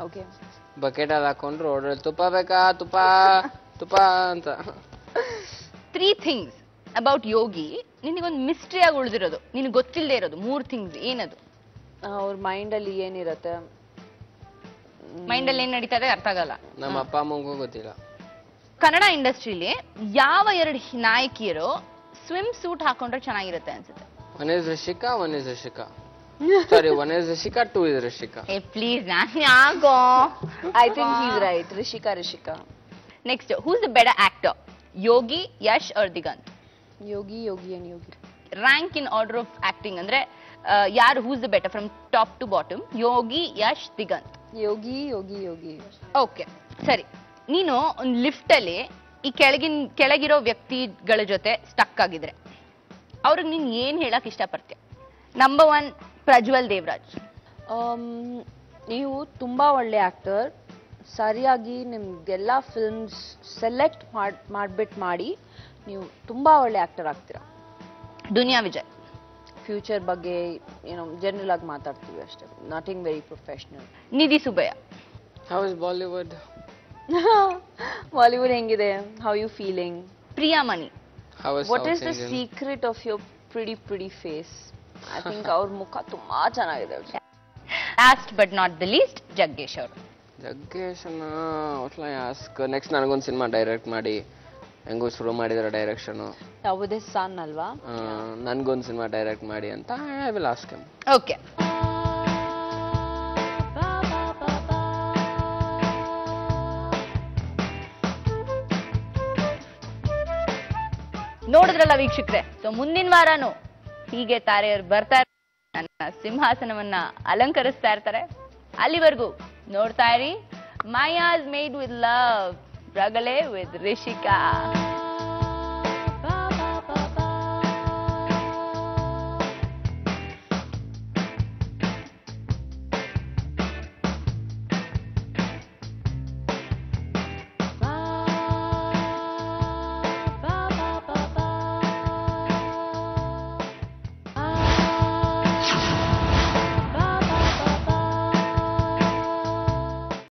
okay bucket ಅಲ್ಲಿ ಹಾಕೊಂಡು ರೋಡಲ್ಲಿ ತುಪ್ಪ ಬೇಕಾ? ತುಪ್ಪ *laughs* ತುಪ್ಪ ಅಂತ. ತ್ರೀ ಥಿಂಗ್ಸ್ ಅಬೌಟ್ ಯೋಗಿ ನಿನಗೊಂದು ಮಿಸ್ಟ್ರಿ ಆಗಿ ಉಳಿದಿರೋದು. ನಿನಗೆ ಗೊತ್ತಿಲ್ಲದೆ ಇರೋದು. ಮೂರು ಥಿಂಗ್ಸ್ ಏನದು? ಅವ್ರ ಮೈಂಡಲ್ಲಿ ಏನಿರತ್ತೆ? ಮೈಂಡ್ ಅಲ್ಲಿ ಏನ್ ನಡೀತಾ ಇದೆ ಅರ್ಥ ಆಗಲ್ಲ. ನಮ್ಮ ಅಪ್ಪ ಅಮ್ಮಗೂ ಗೊತ್ತಿಲ್ಲ. ಕನ್ನಡ ಇಂಡಸ್ಟ್ರಿಲಿ ಯಾವ ಎರಡು ನಾಯಕಿಯರು ಸ್ವಿಮ್ ಸೂಟ್ ಹಾಕೊಂಡ್ರೆ ಚೆನ್ನಾಗಿರುತ್ತೆ ಅನ್ಸುತ್ತೆ? One is Rishika one is Rishika sorry one is Rishika two is Rishika ಏ ಪ್ಲೀಸ್ ನಾನು ಯಾಕೋ I think is right Rishika Rishika next who's the better actor Yogi Yash or Diganth Yogi Yogi and Yogi rank in order of acting ಅಂದ್ರೆ ಯಾರ್ ಯಾರು who's the better from top to bottom Yogi Yash Diganth Yogi Yogi Yogi okay ಸರಿ ನೀನು ಒಂದು lift ಅಲ್ಲಿ ಈ ಕೆಳಗಿನ ಕೆಳಗಿರೋ ವ್ಯಕ್ತಿಗಳ ಜೊತೆ ಸ್ಟಕ್ ಆಗಿದ್ರೆ ಅವ್ರಿಗೆ ನೀನ್ ಏನ್ ಹೇಳಕ್ ಇಷ್ಟಪಡ್ತೀಯ? Number one Prajwal Devaraj. ನೀವು ತುಂಬಾ ಒಳ್ಳೆ ಆಕ್ಟರ್. ಸರಿಯಾಗಿ ನಿಮ್ಗೆಲ್ಲ ಫಿಲ್ಮ್ಸ್ ಸೆಲೆಕ್ಟ್ ಮಾಡ್ಬಿಟ್ ಮಾಡ್ಬಿಟ್ಟು ಮಾಡಿ ನೀವು ತುಂಬಾ ಒಳ್ಳೆ ಆಕ್ಟರ್ ಆಗ್ತೀರಾ. ದುನಿಯಾ ವಿಜಯ್. ಫ್ಯೂಚರ್ ಬಗ್ಗೆ ಏನೋ ಜನರಲ್ ಆಗಿ ಮಾತಾಡ್ತೀವಿ ಅಷ್ಟೇ. Nothing very professional Nidhi Subbaiah. How is Bollywood Bollywood ಹೆಂಗಿದೆ? How you feeling Priya Mani. What is the secret of your pretty pretty face I think ಅವ್ರ ಮುಖ ತುಂಬಾ ಚೆನ್ನಾಗಿದೆ. Last but not the least Jaggesh ಅವರು. Jaggesh ask next ನನಗೊಂದು cinema direct ಮಾಡಿ. ಹೆಂಗೋ ಶುರು ಮಾಡಿದಾರೆ ಡೈರೆಕ್ಷನ್ ಯಾವುದೇ ಸಾನ್ ಅಲ್ವಾ? ನನಗೊಂದು ಸಿನಿಮಾ ಡೈರೆಕ್ಟ್ ಮಾಡಿ ಅಂತ I will ask him okay ನೋಡಿದ್ರಲ್ಲ ವೀಕ್ಷಕ್ರೆ ಸೊ ಮುಂದಿನ ವಾರನೂ ಹೀಗೆ ತಾರೆಯವರು ಬರ್ತಾ ನನ್ನ ಸಿಂಹಾಸನವನ್ನ ಅಲಂಕರಿಸ್ತಾ ಇರ್ತಾರೆ. ಅಲ್ಲಿವರೆಗೂ ನೋಡ್ತಾ ಇರಿ. My as made with love ರಗಳೆ ವಿತ್ ರಿಷಿಕಾ